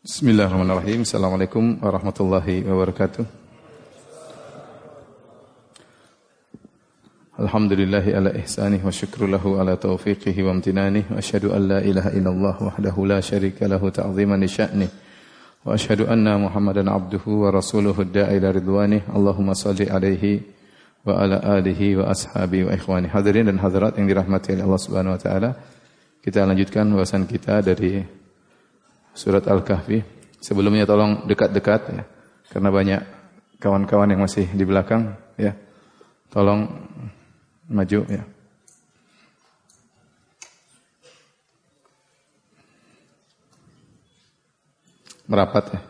Bismillahirrahmanirrahim. Assalamualaikum warahmatullahi wabarakatuh. Alhamdulillahi ala ihsanih wa syukru lahu ala taufiqihi wa amtinanih wa asyhadu an la ilaha illallah wahdahu la syarika lahu ta'ziman li sya'nih wa asyhadu anna Muhammadan abduhu wa rasuluhu da'i ila ridwanih Allahumma salli alaihi wa ala alihi wa ashabi wa ikhwani hadirin dan hadirat yang dirahmati oleh Allah Subhanahu wa taala kita lanjutkan bahasan kita dari surat Al-Kahfi sebelumnya tolong dekat-dekat ya karena banyak kawan-kawan yang masih di belakang ya tolong maju ya. Merapat ya.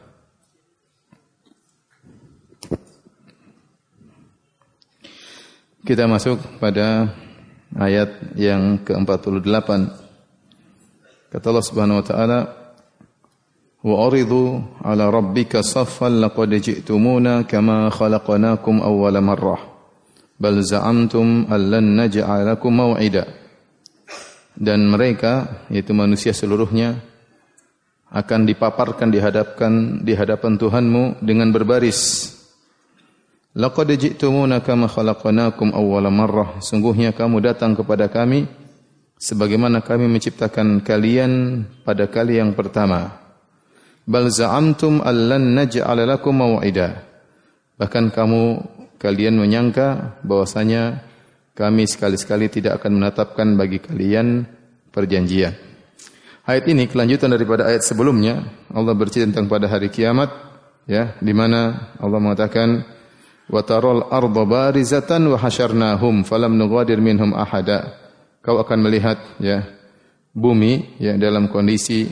Kita masuk pada ayat yang ke-48. Kata Allah Subhanahu wa taala, "Wa aridu ala rabbika saffan laqad ji'tumuna kama khalaqnakum awwala marrah." bal za'amtum allan naj'alakum mau'ida dan mereka yaitu manusia seluruhnya akan dipaparkan dihadapkan di hadapan Tuhanmu dengan berbaris. Laqad ji'tumuna kama khalaqnakum awwala marrah. Sungguhnya kamu datang kepada kami sebagaimana kami menciptakan kalian pada kali yang pertama bal za'amtum allan naj'ala lakum mau'ida bahkan kamu kalian menyangka bahwasanya kami sekali-sekali tidak akan menetapkan bagi kalian perjanjian. Ayat ini kelanjutan daripada ayat sebelumnya. Allah bercerita tentang pada hari kiamat ya, di mana Allah mengatakan wa taral arda barizatan wa hasyarnahum falam nughadir minhum ahada. Kau akan melihat ya bumi ya dalam kondisi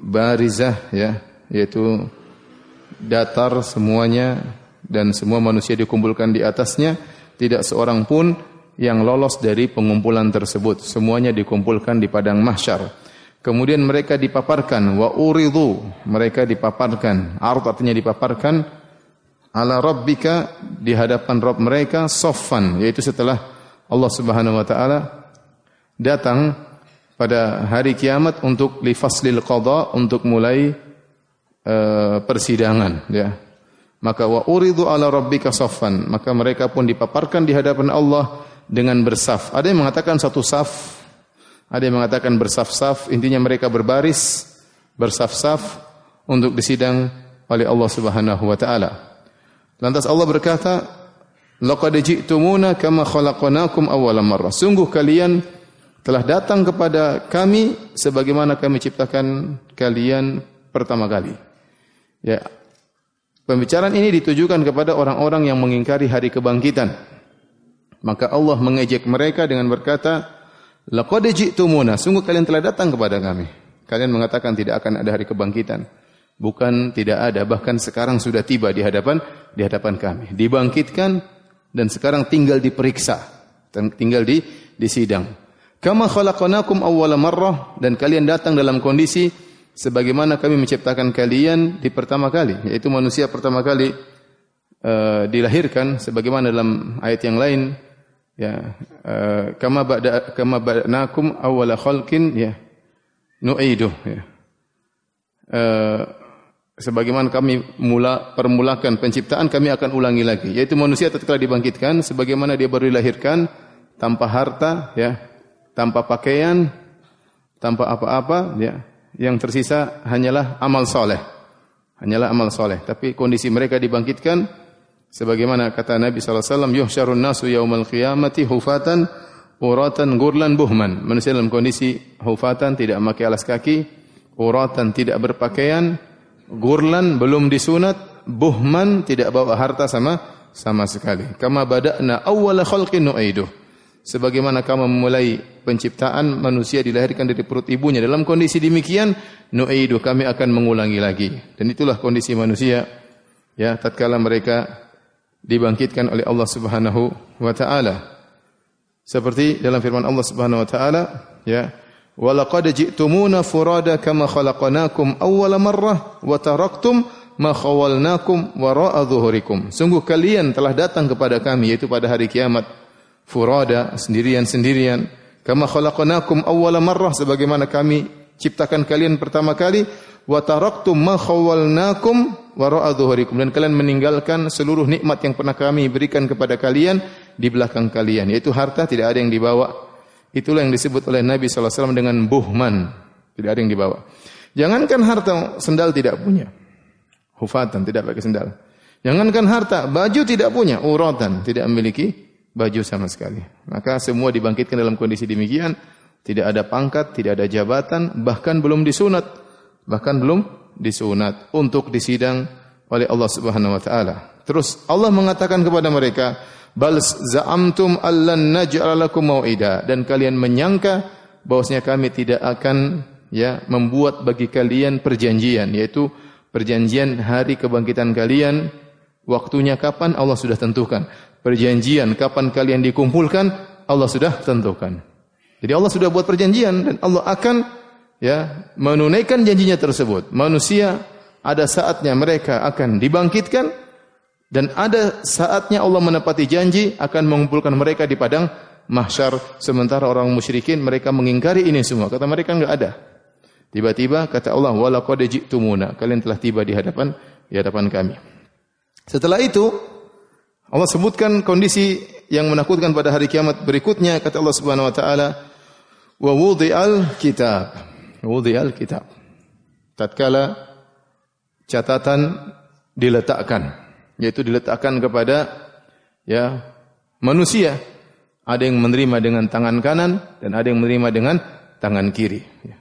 barizah ya yaitu datar semuanya dan semua manusia dikumpulkan di atasnya, tidak seorang pun yang lolos dari pengumpulan tersebut. Semuanya dikumpulkan di padang mahsyar. Kemudian mereka dipaparkan wa uridu, mereka dipaparkan. Ard artinya dipaparkan ala rabbika di hadapan Rabb mereka soffan, yaitu setelah Allah Subhanahu wa taala datang pada hari kiamat untuk lifaslil qada untuk mulai uh, persidangan ya. Maka wa uridu ala rabbika saffan. Maka mereka pun dipaparkan di hadapan Allah dengan bersaf. Ada yang mengatakan satu saf. Ada yang mengatakan bersaf-saf. Intinya mereka berbaris bersaf-saf untuk disidang oleh Allah Subhanahu wa taala. Lantas Allah berkata laqad ji'tumuna kama khalaqnakum awwala marrah sungguh kalian telah datang kepada kami sebagaimana kami ciptakan kalian pertama kali ya Pembicaraan ini ditujukan kepada orang-orang yang mengingkari hari kebangkitan. Maka Allah mengejek mereka dengan berkata, Laqad ji'tumuna, sungguh kalian telah datang kepada kami. Kalian mengatakan tidak akan ada hari kebangkitan. Bukan tidak ada, bahkan sekarang sudah tiba di hadapan di hadapan kami. Dibangkitkan dan sekarang tinggal diperiksa, tinggal di di sidang. Kama khalaqnakum awwala marrah dan kalian datang dalam kondisi sebagaimana kami menciptakan kalian di pertama kali, yaitu manusia pertama kali uh, dilahirkan sebagaimana dalam ayat yang lain ya uh, kama ba'da kama ba'nakum awwala khalqin ya nu'idu ya. Uh, sebagaimana kami mula permulakan penciptaan kami akan ulangi lagi yaitu manusia tatkala dibangkitkan sebagaimana dia baru dilahirkan tanpa harta ya tanpa pakaian tanpa apa-apa ya yang tersisa hanyalah amal soleh. Hanyalah amal soleh. Tapi kondisi mereka dibangkitkan sebagaimana kata Nabi SAW, yuhsyarun nasu yaumal qiyamati hufatan uratan gurlan buhman. Manusia dalam kondisi hufatan tidak memakai alas kaki, uratan tidak berpakaian, gurlan belum disunat, buhman tidak bawa harta sama sama sekali. Kama bada'na awwala khalqin nu'iduh sebagaimana kamu memulai penciptaan manusia dilahirkan dari perut ibunya. Dalam kondisi demikian nu'idu kami akan mengulangi lagi. Dan itulah kondisi manusia. Ya tatkala mereka dibangkitkan oleh Allah Subhanahu wa taala. Seperti dalam firman Allah Subhanahu wa taala ya walaqad ji'tumuna furada kama khalaqnakum awwala marrah wa taraktum ma khawalnakum wara'a dhuhurikum sungguh kalian telah datang kepada kami yaitu pada hari kiamat furada sendirian-sendirian. Kama khalaqnakum awwala marrah sebagaimana kami ciptakan kalian pertama kali. Wa taraktum ma khawwalnakum wara'a dhuhurikum dan kalian meninggalkan seluruh nikmat yang pernah kami berikan kepada kalian di belakang kalian yaitu harta tidak ada yang dibawa. Itulah yang disebut oleh Nabi SAW dengan buhman. Tidak ada yang dibawa. Jangankan harta sendal tidak punya. Hufatan tidak pakai sendal. Jangankan harta baju tidak punya. Uratan tidak memiliki baju sama sekali maka semua dibangkitkan dalam kondisi demikian tidak ada pangkat tidak ada jabatan bahkan belum disunat bahkan belum disunat untuk disidang oleh Allah Subhanahu wa taala. Terus Allah mengatakan kepada mereka, "Bal za'amtum allan naj'al lakum mau'ida" dan kalian menyangka bahwasanya kami tidak akan ya membuat bagi kalian perjanjian yaitu perjanjian hari kebangkitan kalian waktunya kapan Allah sudah tentukan. Perjanjian kapan kalian dikumpulkan Allah sudah tentukan. Jadi Allah sudah buat perjanjian dan Allah akan ya menunaikan janjinya tersebut. Manusia ada saatnya mereka akan dibangkitkan dan ada saatnya Allah menepati janji akan mengumpulkan mereka di padang mahsyar. Sementara orang musyrikin mereka mengingkari ini semua. Kata mereka enggak ada. Tiba-tiba kata Allah wala qad ji'tumuna. Kalian telah tiba di hadapan di hadapan kami. Setelah itu Allah sebutkan kondisi yang menakutkan pada hari kiamat berikutnya kata Allah Subhanahu wa taala wa wudi'al kitab wudi'al kitab. Tatkala catatan diletakkan, yaitu diletakkan kepada ya manusia. Ada yang menerima dengan tangan kanan dan ada yang menerima dengan tangan kiri. Ya.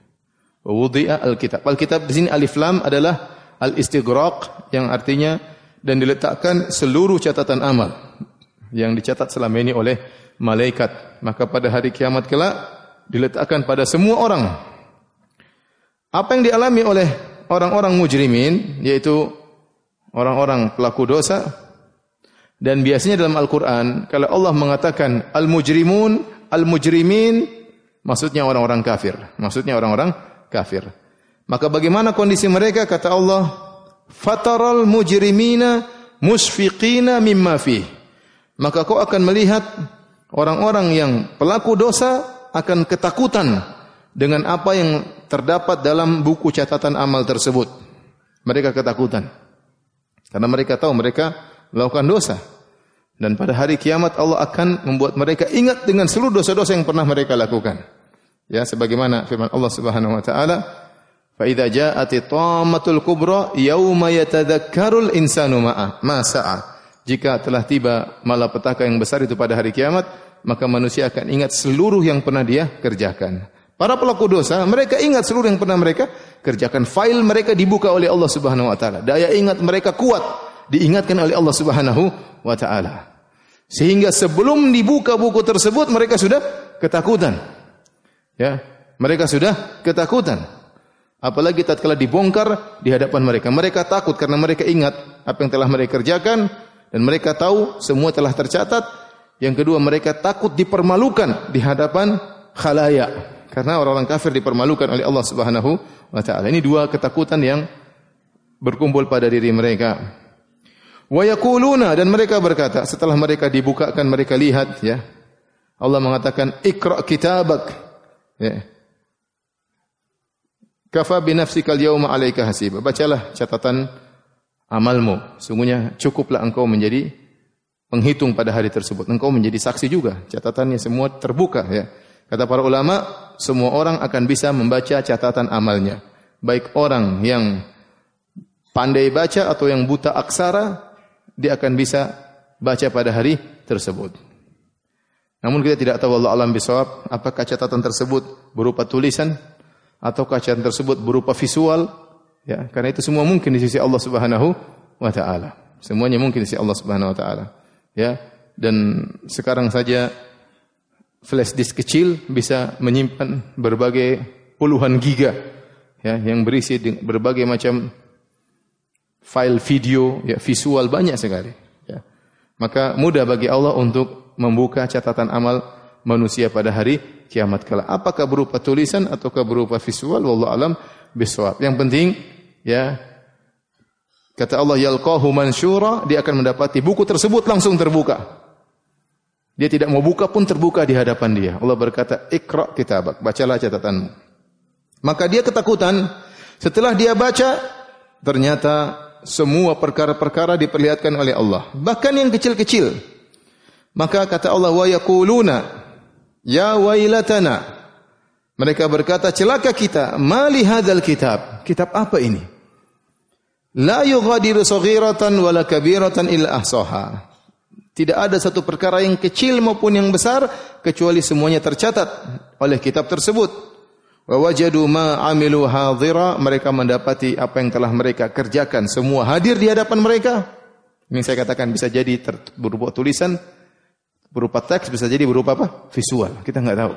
Wudi'a al-kitab. Al-kitab di sini alif lam adalah al-istighraq yang artinya dan diletakkan seluruh catatan amal yang dicatat selama ini oleh malaikat. Maka pada hari kiamat kelak diletakkan pada semua orang apa yang dialami oleh orang-orang mujrimin yaitu orang-orang pelaku dosa dan biasanya dalam Al-Qur'an kalau Allah mengatakan al-mujrimun, al-mujrimin maksudnya orang-orang kafir, maksudnya orang-orang kafir. Maka bagaimana kondisi mereka kata Allah fataral mujrimina musfiqina mimma fi. Maka kau akan melihat orang-orang yang pelaku dosa akan ketakutan dengan apa yang terdapat dalam buku catatan amal tersebut. Mereka ketakutan. Karena mereka tahu mereka melakukan dosa. Dan pada hari kiamat Allah akan membuat mereka ingat dengan seluruh dosa-dosa yang pernah mereka lakukan. Ya, sebagaimana firman Allah Subhanahu wa taala, "Fa idza ja'ati tamatul kubra yauma yatadzakkarul insanu ma'a ma sa'a." Jika telah tiba malapetaka yang besar itu pada hari kiamat, maka manusia akan ingat seluruh yang pernah dia kerjakan. Para pelaku dosa, mereka ingat seluruh yang pernah mereka kerjakan. File mereka dibuka oleh Allah Subhanahu wa taala. Daya ingat mereka kuat, diingatkan oleh Allah Subhanahu wa taala. Sehingga sebelum dibuka buku tersebut mereka sudah ketakutan. Ya, mereka sudah ketakutan. Apalagi tatkala dibongkar di hadapan mereka. Mereka takut karena mereka ingat apa yang telah mereka kerjakan dan mereka tahu semua telah tercatat. Yang kedua mereka takut dipermalukan di hadapan khalayak karena orang-orang kafir dipermalukan oleh Allah Subhanahu wa taala. Ini dua ketakutan yang berkumpul pada diri mereka. Wa yaquluna dan mereka berkata setelah mereka dibukakan mereka lihat ya. Allah mengatakan ikra kitabak. Ya. Kafa bi nafsika al-yawma 'alaika hasiba. Bacalah catatan amalmu. Sungguhnya cukuplah engkau menjadi penghitung pada hari tersebut. Engkau menjadi saksi juga. Catatannya semua terbuka ya. Kata para ulama, semua orang akan bisa membaca catatan amalnya. Baik orang yang pandai baca atau yang buta aksara, dia akan bisa baca pada hari tersebut. Namun kita tidak tahu Allah alam bisawab, apakah catatan tersebut berupa tulisan atau catatan tersebut berupa visual, ya, karena itu semua mungkin di sisi Allah Subhanahu wa taala. Semuanya mungkin di sisi Allah Subhanahu wa taala. Ya, dan sekarang saja flash disk kecil bisa menyimpan berbagai puluhan giga ya yang berisi berbagai macam file video ya visual banyak sekali ya. Maka mudah bagi Allah untuk membuka catatan amal manusia pada hari kiamat kala. Apakah berupa tulisan ataukah berupa visual wallahu alam bisawab. Yang penting ya kata Allah yalqahu mansyura dia akan mendapati buku tersebut langsung terbuka. Dia tidak mau buka pun terbuka di hadapan dia. Allah berkata, "Iqra kitabak." Bacalah catatanmu. Maka dia ketakutan Setelah dia baca, ternyata semua perkara-perkara diperlihatkan oleh Allah. Bahkan yang kecil-kecil. Maka kata Allah, wa yaquluna ya wailatana. Mereka berkata, celaka kita, mali hadzal kitab. Kitab apa ini? La yughadiru saghiratan wala kabiratan illa ahsaha. Tidak ada satu perkara yang kecil maupun yang besar kecuali semuanya tercatat oleh kitab tersebut. Wa wajadu ma amilu hadira, mereka mendapati apa yang telah mereka kerjakan semua hadir di hadapan mereka. Ini saya katakan bisa jadi berupa tulisan, berupa teks, bisa jadi berupa apa? Visual. Kita nggak tahu.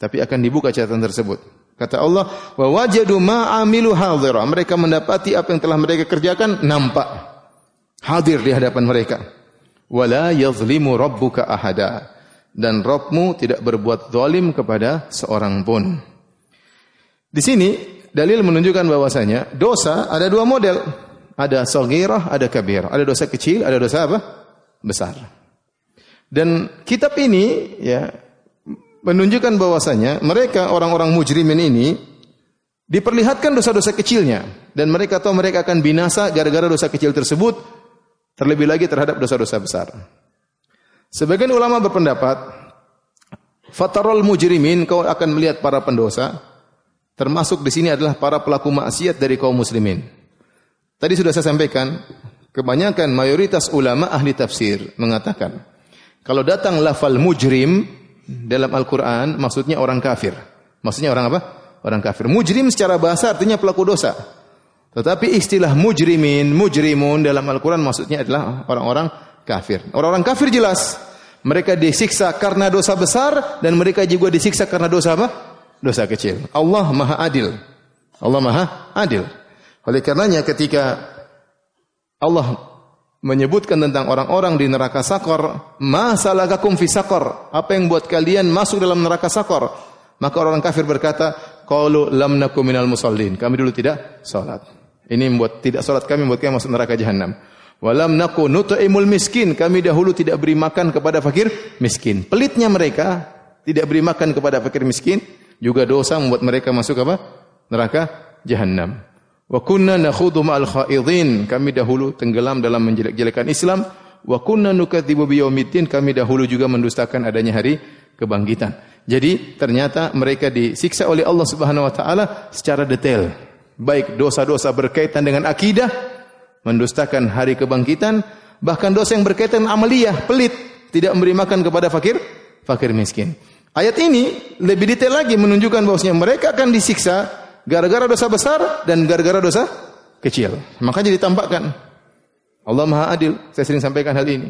Tapi akan dibuka catatan tersebut. Kata Allah, wa wajadu ma amilu hadira. Mereka mendapati apa yang telah mereka kerjakan nampak hadir di hadapan mereka wala yazlimu rabbuka ahada dan Rabbmu tidak berbuat zalim kepada seorang pun. Di sini dalil menunjukkan bahwasanya dosa ada dua model. Ada saghirah, ada kabir. Ada dosa kecil, ada dosa apa? Besar. Dan kitab ini ya menunjukkan bahwasanya mereka orang-orang mujrimin ini diperlihatkan dosa-dosa kecilnya dan mereka tahu mereka akan binasa gara-gara dosa kecil tersebut Terlebih lagi terhadap dosa-dosa besar. Sebagian ulama berpendapat, fatarul mujrimin kau akan melihat para pendosa, termasuk di sini adalah para pelaku maksiat dari kaum muslimin. Tadi sudah saya sampaikan, kebanyakan mayoritas ulama ahli tafsir mengatakan, kalau datang lafal mujrim dalam Al-Quran, maksudnya orang kafir. Maksudnya orang apa? Orang kafir. Mujrim secara bahasa artinya pelaku dosa. Tetapi istilah mujrimin, mujrimun dalam Al-Quran maksudnya adalah orang-orang kafir. Orang-orang kafir jelas. Mereka disiksa karena dosa besar dan mereka juga disiksa karena dosa apa? Dosa kecil. Allah maha adil. Allah maha adil. Oleh karenanya ketika Allah menyebutkan tentang orang-orang di neraka sakor, masalakakum fi sakor. Apa yang buat kalian masuk dalam neraka sakor? Maka orang kafir berkata, qalu lam nakum minal musallin. Kami dulu tidak salat. Ini membuat tidak salat kami membuat kami masuk neraka jahanam. Walam naku nut'imul miskin. Kami dahulu tidak beri makan kepada fakir miskin. Pelitnya mereka tidak beri makan kepada fakir miskin juga dosa membuat mereka masuk apa? Neraka jahanam. Wa kunna nakhudhu ma'al. Kami dahulu tenggelam dalam menjelek-jelekan Islam. Wa kunna nukadzibu biyaumiddin. Kami dahulu juga mendustakan adanya hari kebangkitan. Jadi ternyata mereka disiksa oleh Allah Subhanahu wa taala secara detail baik dosa-dosa berkaitan dengan akidah, mendustakan hari kebangkitan, bahkan dosa yang berkaitan amaliyah, pelit, tidak memberi makan kepada fakir, fakir miskin. Ayat ini lebih detail lagi menunjukkan bahwasanya mereka akan disiksa gara-gara dosa besar dan gara-gara dosa kecil. Makanya ditampakkan Allah Maha Adil. Saya sering sampaikan hal ini.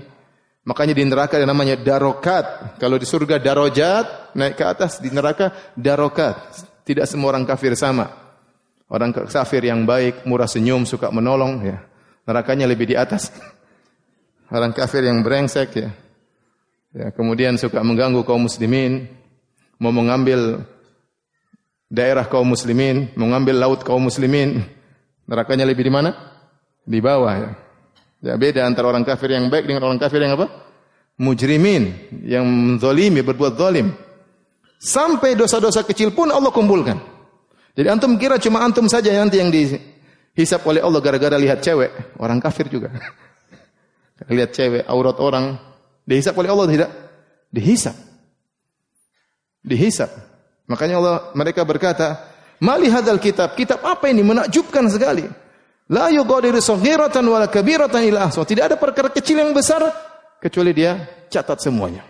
Makanya di neraka ada namanya darokat. Kalau di surga darojat, naik ke atas. Di neraka darokat. Tidak semua orang kafir sama. Orang kafir yang baik, murah senyum, suka menolong, ya. Nerakanya lebih di atas. Orang kafir yang brengsek, ya. Ya, kemudian suka mengganggu kaum muslimin, mau mengambil daerah kaum muslimin, mengambil laut kaum muslimin. Nerakanya lebih di mana? Di bawah, ya. Ya, beda antara orang kafir yang baik dengan orang kafir yang apa? Mujrimin, yang menzalimi, berbuat zalim. Sampai dosa-dosa kecil pun Allah kumpulkan. Jadi antum kira cuma antum saja nanti yang dihisap oleh Allah gara-gara lihat cewek, orang kafir juga. lihat cewek, aurat orang, dihisap oleh Allah tidak? Dihisap. Dihisap. Makanya Allah mereka berkata, "Mali hadzal kitab? Kitab apa ini menakjubkan sekali. La yughadiru saghiratan wala kabiratan illa ahsa." Tidak ada perkara kecil yang besar kecuali dia catat semuanya.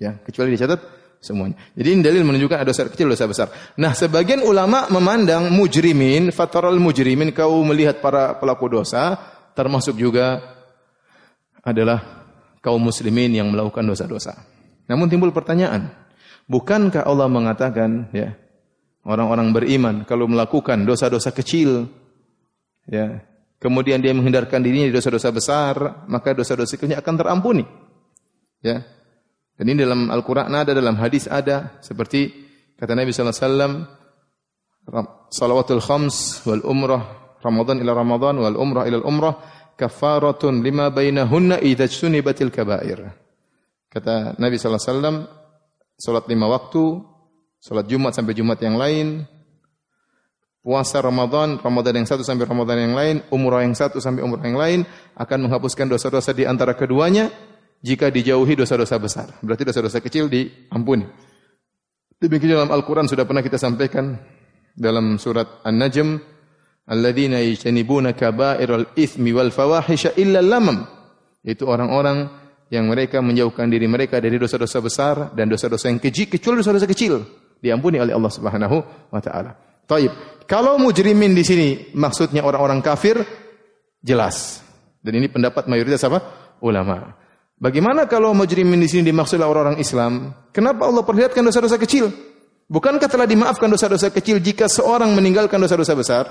Ya, kecuali dicatat semuanya. Jadi ini dalil menunjukkan ada dosa kecil, dosa besar. Nah, sebagian ulama memandang mujrimin, fataral mujrimin, kau melihat para pelaku dosa, termasuk juga adalah kaum muslimin yang melakukan dosa-dosa. Namun timbul pertanyaan, bukankah Allah mengatakan ya, orang-orang beriman kalau melakukan dosa-dosa kecil ya, kemudian dia menghindarkan dirinya dari dosa-dosa besar, maka dosa-dosa kecilnya akan terampuni. Ya, dan ini dalam Al-Quran ada, dalam hadis ada. Seperti kata Nabi SAW, Salawatul khams wal umrah, Ramadan ila Ramadan wal umrah ila umrah, kafaratun lima bainahunna idha batil kabair. Kata Nabi SAW, salat lima waktu, salat Jumat sampai Jumat yang lain, puasa Ramadan, Ramadan yang satu sampai Ramadan yang lain, umrah yang satu sampai umrah yang lain akan menghapuskan dosa-dosa di antara keduanya jika dijauhi dosa-dosa besar. Berarti dosa-dosa kecil diampuni. Demikian dalam Al-Quran sudah pernah kita sampaikan dalam surat An-Najm, Alladzina yajtanibuna kaba'iral ithmi wal fawahisha illa lamam. Itu orang-orang yang mereka menjauhkan diri mereka dari dosa-dosa besar dan dosa-dosa yang keji, kecuali dosa-dosa kecil. Diampuni oleh Allah Subhanahu wa taala. Taib. Kalau mujrimin di sini maksudnya orang-orang kafir, jelas. Dan ini pendapat mayoritas apa? Ulama. Bagaimana kalau mujrimin di sini dimaksudlah orang-orang Islam? Kenapa Allah perlihatkan dosa-dosa kecil? Bukankah telah dimaafkan dosa-dosa kecil jika seorang meninggalkan dosa-dosa besar?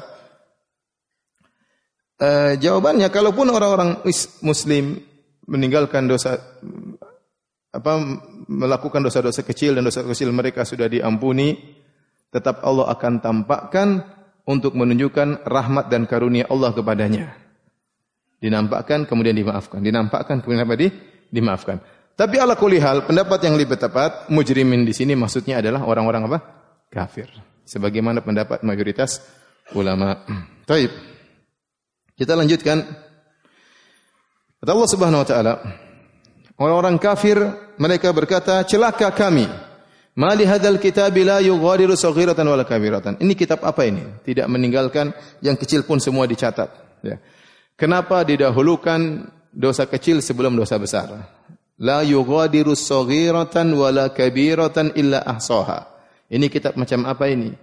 Uh, jawabannya, kalaupun orang-orang Muslim meninggalkan dosa apa melakukan dosa-dosa kecil dan dosa kecil mereka sudah diampuni, tetap Allah akan tampakkan untuk menunjukkan rahmat dan karunia Allah kepadanya. Dinampakkan kemudian dimaafkan, dinampakkan kemudian apa di dimaafkan. Tapi ala kulihal, pendapat yang lebih tepat, mujrimin di sini maksudnya adalah orang-orang apa? Kafir. Sebagaimana pendapat mayoritas ulama. Taib. Kita lanjutkan. Kata Allah Subhanahu wa taala, orang-orang kafir mereka berkata, "Celaka kami. Mali hadzal kitab la yughadiru saghiratan wala kabiratan." Ini kitab apa ini? Tidak meninggalkan yang kecil pun semua dicatat, ya. Kenapa didahulukan dosa kecil sebelum dosa besar. La yughadiru saghiratan wala kabiratan illa ahsaha. Ini kitab macam apa ini?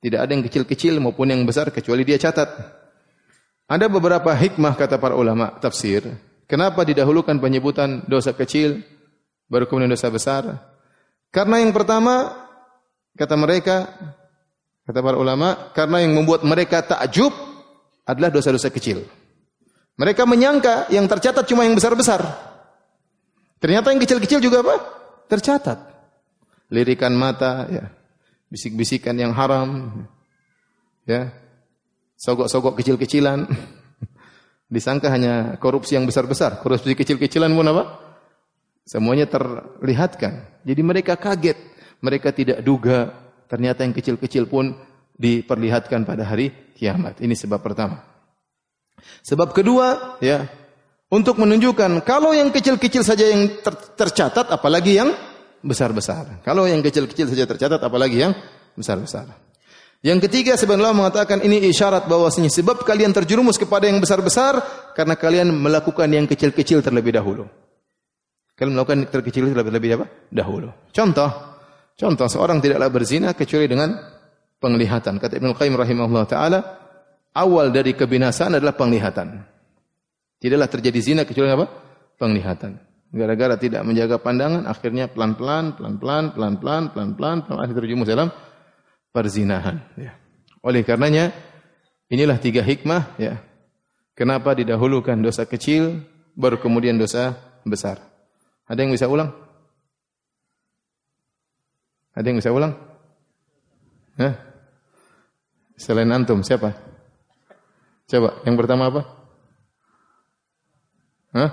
Tidak ada yang kecil-kecil maupun yang besar kecuali dia catat. Ada beberapa hikmah kata para ulama tafsir. Kenapa didahulukan penyebutan dosa kecil baru kemudian dosa besar? Karena yang pertama kata mereka kata para ulama karena yang membuat mereka takjub adalah dosa-dosa kecil. Mereka menyangka yang tercatat cuma yang besar-besar. Ternyata yang kecil-kecil juga apa? Tercatat. Lirikan mata, ya. Bisik-bisikan yang haram, ya. Sogok-sogok kecil-kecilan. Disangka hanya korupsi yang besar-besar. Korupsi kecil-kecilan pun apa? Semuanya terlihatkan. Jadi mereka kaget. Mereka tidak duga ternyata yang kecil-kecil pun diperlihatkan pada hari kiamat. Ini sebab pertama. Sebab kedua, ya, untuk menunjukkan kalau yang kecil-kecil saja yang ter tercatat, apalagi yang besar-besar. Kalau yang kecil-kecil saja tercatat, apalagi yang besar-besar. Yang ketiga sebenarnya mengatakan ini isyarat bahwasanya sebab kalian terjerumus kepada yang besar-besar karena kalian melakukan yang kecil-kecil terlebih dahulu. Kalian melakukan yang terkecil terlebih lebih apa? Dahulu. Contoh, contoh seorang tidaklah berzina kecuali dengan penglihatan. Kata Ibnu Qayyim rahimahullah taala, awal dari kebinasaan adalah penglihatan. Tidaklah terjadi zina kecuali apa? Penglihatan. Gara-gara tidak menjaga pandangan, akhirnya pelan-pelan, pelan-pelan, pelan-pelan, pelan-pelan, pelan terjumus dalam perzinahan. Ya. Oleh karenanya, inilah tiga hikmah. Ya. Kenapa didahulukan dosa kecil, baru kemudian dosa besar. Ada yang bisa ulang? Ada yang bisa ulang? Hah? Selain antum, siapa? Coba, yang pertama apa? Hah?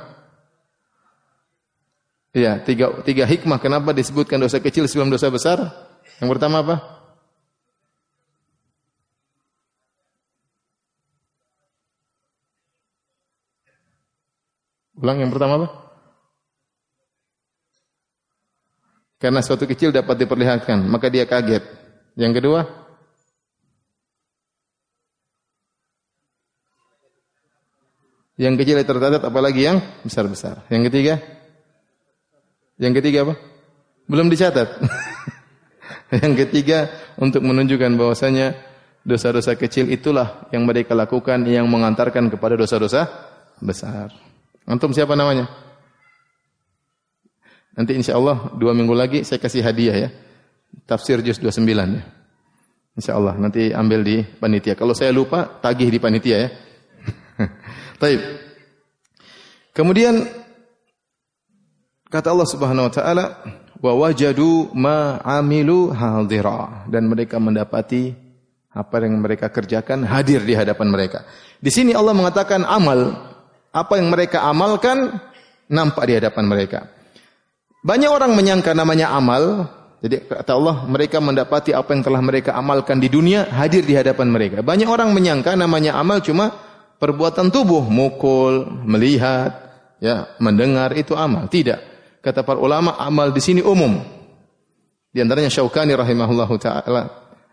Iya, tiga, tiga hikmah kenapa disebutkan dosa kecil sebelum dosa besar. Yang pertama apa? Ulang yang pertama apa? Karena suatu kecil dapat diperlihatkan, maka dia kaget. Yang kedua? Yang kecil tercatat apalagi yang besar-besar. Yang ketiga? Yang ketiga apa? Belum dicatat. yang ketiga untuk menunjukkan bahwasanya dosa-dosa kecil itulah yang mereka lakukan yang mengantarkan kepada dosa-dosa besar. Antum siapa namanya? Nanti insya Allah dua minggu lagi saya kasih hadiah ya. Tafsir Juz 29 ya. Insya Allah nanti ambil di panitia. Kalau saya lupa tagih di panitia ya. Taib. Kemudian kata Allah Subhanahu wa taala wa wajadu ma amilu hadira dan mereka mendapati apa yang mereka kerjakan hadir di hadapan mereka. Di sini Allah mengatakan amal, apa yang mereka amalkan nampak di hadapan mereka. Banyak orang menyangka namanya amal, Jadi kata Allah, mereka mendapati apa yang telah mereka amalkan di dunia hadir di hadapan mereka. Banyak orang menyangka namanya amal cuma perbuatan tubuh, mukul, melihat, ya, mendengar itu amal. Tidak. Kata para ulama, amal di sini umum. Di antaranya Syaukani rahimahullahu taala,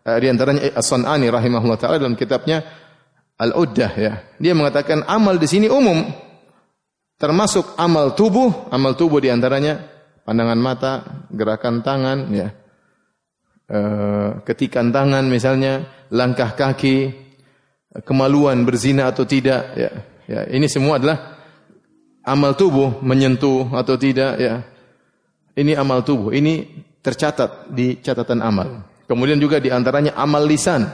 eh, di antaranya As-Sanani rahimahullah taala dalam kitabnya Al-Uddah ya. Dia mengatakan amal di sini umum. Termasuk amal tubuh, amal tubuh di antaranya pandangan mata, gerakan tangan, ya, e, ketikan tangan misalnya, langkah kaki, kemaluan berzina atau tidak, ya, ya, ini semua adalah amal tubuh menyentuh atau tidak, ya, ini amal tubuh, ini tercatat di catatan amal. Kemudian juga di antaranya amal lisan,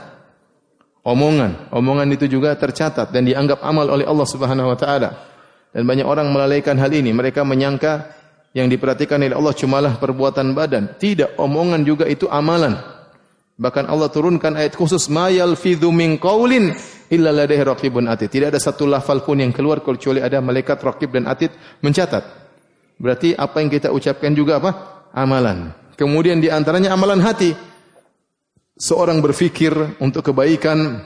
omongan, omongan itu juga tercatat dan dianggap amal oleh Allah Subhanahu Wa Taala. Dan banyak orang melalaikan hal ini. Mereka menyangka yang diperhatikan oleh Allah cumalah perbuatan badan. Tidak, omongan juga itu amalan. Bahkan Allah turunkan ayat khusus ma yalfidhu min qaulin illa ladaihi raqibun atid. Tidak ada satu lafal pun yang keluar kecuali ada malaikat raqib dan atid mencatat. Berarti apa yang kita ucapkan juga apa? Amalan. Kemudian di antaranya amalan hati. Seorang berfikir untuk kebaikan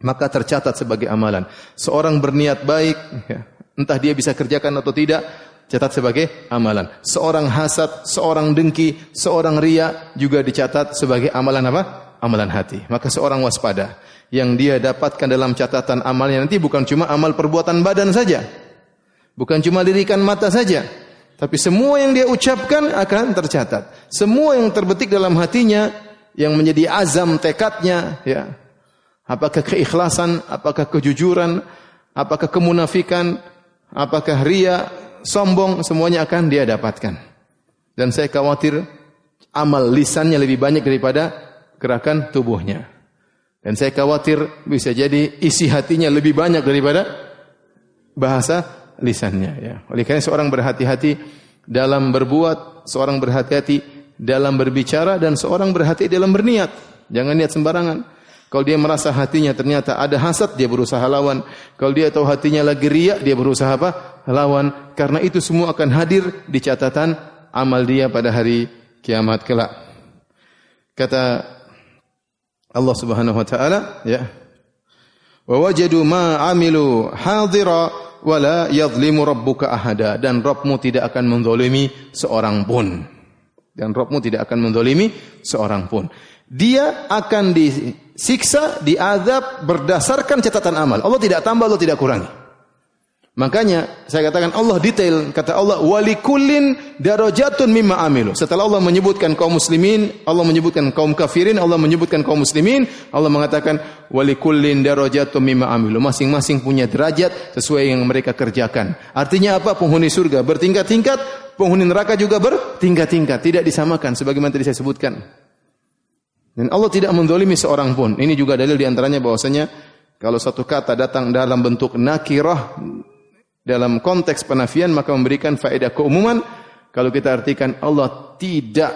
maka tercatat sebagai amalan. Seorang berniat baik, ya, entah dia bisa kerjakan atau tidak, catat sebagai amalan. Seorang hasad, seorang dengki, seorang ria juga dicatat sebagai amalan apa? Amalan hati. Maka seorang waspada. Yang dia dapatkan dalam catatan amalnya nanti bukan cuma amal perbuatan badan saja. Bukan cuma lirikan mata saja. Tapi semua yang dia ucapkan akan tercatat. Semua yang terbetik dalam hatinya yang menjadi azam tekadnya ya. Apakah keikhlasan, apakah kejujuran, apakah kemunafikan, apakah ria, sombong, semuanya akan dia dapatkan. Dan saya khawatir amal lisannya lebih banyak daripada gerakan tubuhnya. Dan saya khawatir bisa jadi isi hatinya lebih banyak daripada bahasa lisannya. Ya. Oleh karena seorang berhati-hati dalam berbuat, seorang berhati-hati dalam berbicara, dan seorang berhati dalam berniat. Jangan niat sembarangan. Kalau dia merasa hatinya ternyata ada hasad, dia berusaha lawan. Kalau dia tahu hatinya lagi riak, dia berusaha apa? Lawan. Karena itu semua akan hadir di catatan amal dia pada hari kiamat kelak. Kata Allah Subhanahu wa taala, ya. Wa wajadu ma amilu hadira wa la yadhlimu rabbuka ahada dan Rabbmu tidak akan menzalimi seorang pun. Dan Rabbmu tidak akan menzalimi seorang pun. Dia akan di siksa, diazab berdasarkan catatan amal. Allah tidak tambah, Allah tidak kurangi. Makanya saya katakan Allah detail kata Allah walikullin darajatun mimma amilu. Setelah Allah menyebutkan kaum muslimin, Allah menyebutkan kaum kafirin, Allah menyebutkan kaum muslimin, Allah mengatakan walikullin darajatun mimma amilu. Masing-masing punya derajat sesuai yang mereka kerjakan. Artinya apa? Penghuni surga bertingkat-tingkat, penghuni neraka juga bertingkat-tingkat, tidak disamakan sebagaimana tadi saya sebutkan. Dan Allah tidak mendolimi seorang pun. Ini juga dalil di antaranya bahwasanya kalau satu kata datang dalam bentuk nakirah dalam konteks penafian maka memberikan faedah keumuman. Kalau kita artikan Allah tidak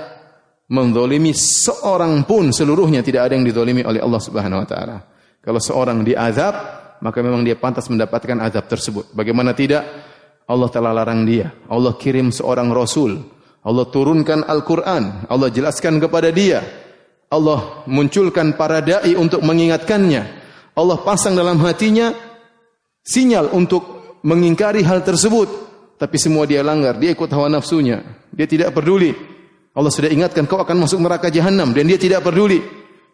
mendolimi seorang pun seluruhnya tidak ada yang didolimi oleh Allah Subhanahu Wa Taala. Kalau seorang diazab maka memang dia pantas mendapatkan azab tersebut. Bagaimana tidak? Allah telah larang dia. Allah kirim seorang rasul. Allah turunkan Al-Quran. Allah jelaskan kepada dia Allah munculkan para dai untuk mengingatkannya. Allah pasang dalam hatinya sinyal untuk mengingkari hal tersebut, tapi semua dia langgar, dia ikut hawa nafsunya. Dia tidak peduli. Allah sudah ingatkan kau akan masuk neraka jahanam dan dia tidak peduli.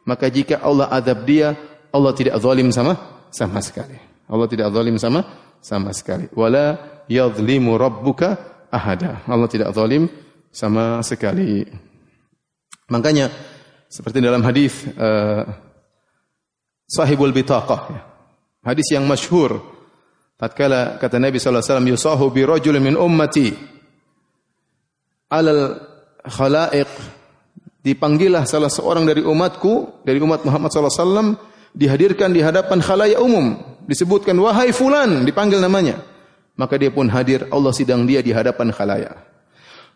Maka jika Allah adab dia, Allah tidak zalim sama sama sekali. Allah tidak zalim sama sama sekali. Wala yadhlimu rabbuka ahada. Allah tidak zalim sama sekali. Makanya seperti dalam hadis uh, Sahibul Bitaqah. Ya. Hadis yang masyhur. Tatkala kata Nabi sallallahu alaihi yusahu bi rajulin min ummati alal khalaiq dipanggillah salah seorang dari umatku dari umat Muhammad sallallahu alaihi wasallam dihadirkan di hadapan khalayak umum disebutkan wahai fulan dipanggil namanya maka dia pun hadir Allah sidang dia di hadapan khalayak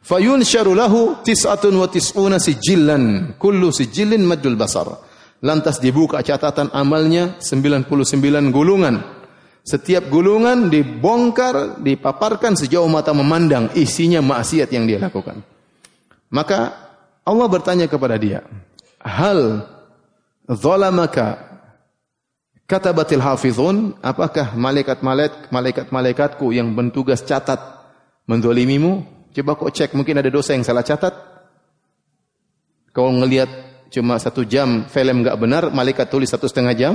Fayun syarulahu tis'atun wa tis'una sijillan. Kullu sijillin madul basar. Lantas dibuka catatan amalnya 99 gulungan. Setiap gulungan dibongkar, dipaparkan sejauh mata memandang isinya maksiat yang dia lakukan. Maka Allah bertanya kepada dia, "Hal zalamaka katabatil hafizun? Apakah malaikat-malaikat malaikat-malaikatku yang bertugas catat mendolimimu? Coba kau cek, mungkin ada dosa yang salah catat. Kau ngelihat cuma satu jam film nggak benar, malaikat tulis satu setengah jam.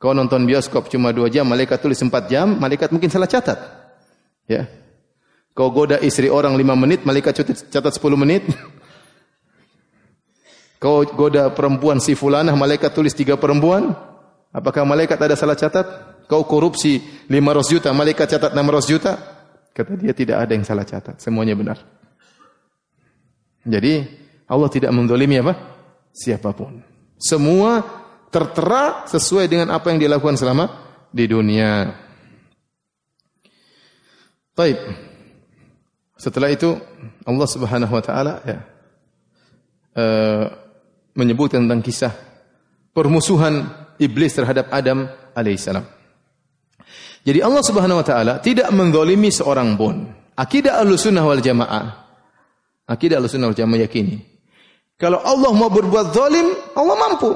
Kau nonton bioskop cuma dua jam, malaikat tulis empat jam, malaikat mungkin salah catat. Ya. Kau goda istri orang lima menit, malaikat catat sepuluh menit. Kau goda perempuan si fulanah, malaikat tulis tiga perempuan. Apakah malaikat ada salah catat? Kau korupsi lima ratus juta, malaikat catat enam ratus juta? Kata dia tidak ada yang salah catat, semuanya benar. Jadi Allah tidak mendolimi apa? Siapa pun. Semua tertera sesuai dengan apa yang dilakukan selama di dunia. Baik. Setelah itu Allah Subhanahu wa taala ya menyebut tentang kisah permusuhan iblis terhadap Adam alaihissalam. Jadi Allah Subhanahu wa taala tidak menzalimi seorang pun. Akidah Ahlussunnah wal Jamaah. Akidah Ahlussunnah wal Jamaah yakini. Kalau Allah mau berbuat zalim, Allah mampu.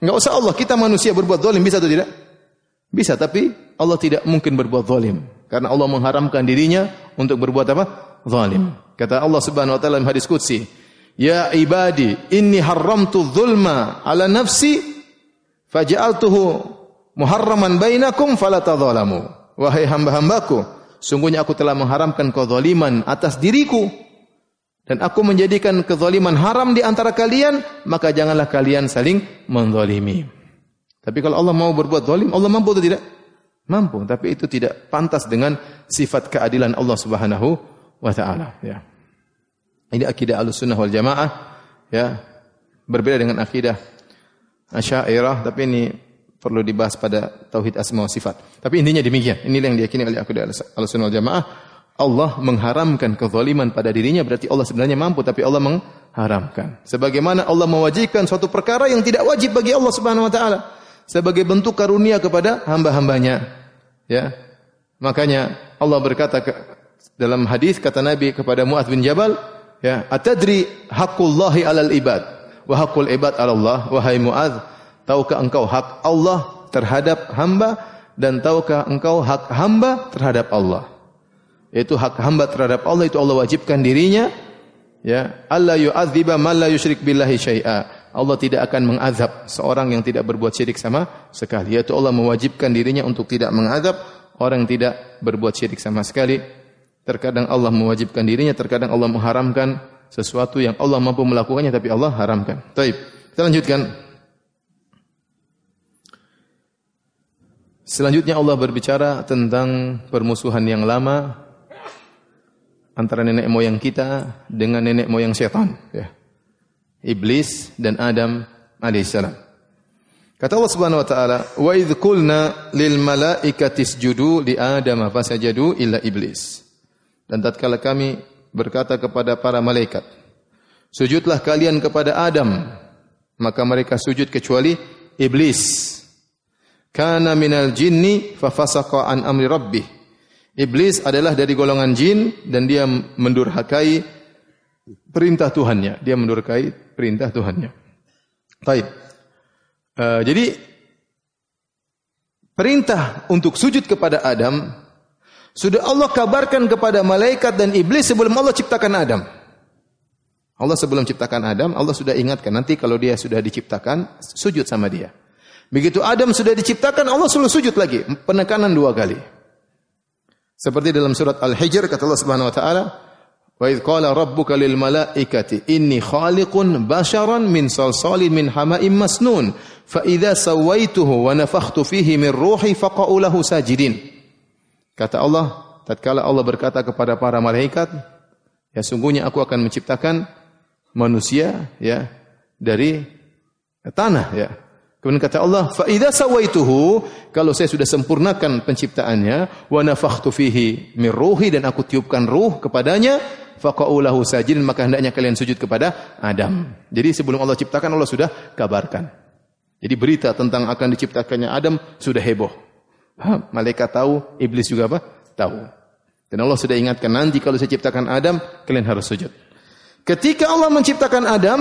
Enggak usah Allah, kita manusia berbuat zalim bisa atau tidak? Bisa, tapi Allah tidak mungkin berbuat zalim karena Allah mengharamkan dirinya untuk berbuat apa? Zalim. Kata Allah Subhanahu wa taala dalam hadis qudsi, "Ya ibadi, inni haramtu dzulma ala nafsi faj'altuhu muharraman bainakum fala tadzalamu." Wahai hamba-hambaku, sungguhnya aku telah mengharamkan kezaliman atas diriku dan aku menjadikan kezaliman haram di antara kalian, maka janganlah kalian saling menzalimi. Tapi kalau Allah mau berbuat zalim, Allah mampu atau tidak? Mampu, tapi itu tidak pantas dengan sifat keadilan Allah Subhanahu wa taala, ya. Ini akidah Ahlussunnah wal Jamaah, ya. Berbeda dengan akidah Asy'ariyah, tapi ini perlu dibahas pada tauhid asma wa sifat. Tapi intinya demikian. Inilah yang diyakini oleh akidah Ahlussunnah wal Jamaah Allah mengharamkan kezaliman pada dirinya berarti Allah sebenarnya mampu tapi Allah mengharamkan. Sebagaimana Allah mewajibkan suatu perkara yang tidak wajib bagi Allah Subhanahu wa taala sebagai bentuk karunia kepada hamba-hambanya. Ya. Makanya Allah berkata ke, dalam hadis kata Nabi kepada Muaz bin Jabal, ya, "Atadri haqqullahi 'alal ibad wa haqqul ibad 'ala Allah?" Wahai Muaz, tahukah engkau hak Allah terhadap hamba dan tahukah engkau hak hamba terhadap Allah? Yaitu hak hamba terhadap Allah itu Allah wajibkan dirinya ya Allah yu'adziba man la yusyrik billahi syai'a. Allah tidak akan mengazab seorang yang tidak berbuat syirik sama sekali. Yaitu Allah mewajibkan dirinya untuk tidak mengazab orang yang tidak berbuat syirik sama sekali. Terkadang Allah mewajibkan dirinya terkadang Allah mengharamkan sesuatu yang Allah mampu melakukannya tapi Allah haramkan. Baik kita lanjutkan. Selanjutnya Allah berbicara tentang permusuhan yang lama antara nenek moyang kita dengan nenek moyang setan ya. Iblis dan Adam alaihissalam. Kata Allah Subhanahu wa taala, "Wa idz qulna lil malaikati isjudu li Adam fasajadu illa iblis." Dan tatkala kami berkata kepada para malaikat, "Sujudlah kalian kepada Adam." Maka mereka sujud kecuali iblis. Kana minal jinni fa fasaqa an amri rabbih Iblis adalah dari golongan jin dan dia mendurhakai perintah Tuhannya. Dia mendurhakai perintah Tuhannya. Taib. Uh, jadi perintah untuk sujud kepada Adam sudah Allah kabarkan kepada malaikat dan iblis sebelum Allah ciptakan Adam. Allah sebelum ciptakan Adam, Allah sudah ingatkan nanti kalau dia sudah diciptakan sujud sama dia. Begitu Adam sudah diciptakan, Allah suruh sujud lagi, penekanan dua kali. Seperti dalam surat Al-Hijr kata Allah Subhanahu wa taala, "Wa idz qala rabbuka lil malaikati inni khaliqun basharan min salsalin min hama'im masnun, fa idza sawaituhu wa nafakhtu fihi min ruhi faqa'u lahu sajidin." Kata Allah, tatkala Allah berkata kepada para malaikat, ya sungguhnya aku akan menciptakan manusia ya dari tanah ya Kemudian kata Allah, "Fa idza sawaituhu," kalau saya sudah sempurnakan penciptaannya, wa nafakhtu fihi min ruhi dan aku tiupkan ruh kepadanya, faqa'u lahu sajidin, maka hendaknya kalian sujud kepada Adam. Jadi sebelum Allah ciptakan Allah sudah kabarkan. Jadi berita tentang akan diciptakannya Adam sudah heboh. Ha, malaikat tahu, iblis juga apa? Tahu. Dan Allah sudah ingatkan nanti kalau saya ciptakan Adam, kalian harus sujud. Ketika Allah menciptakan Adam,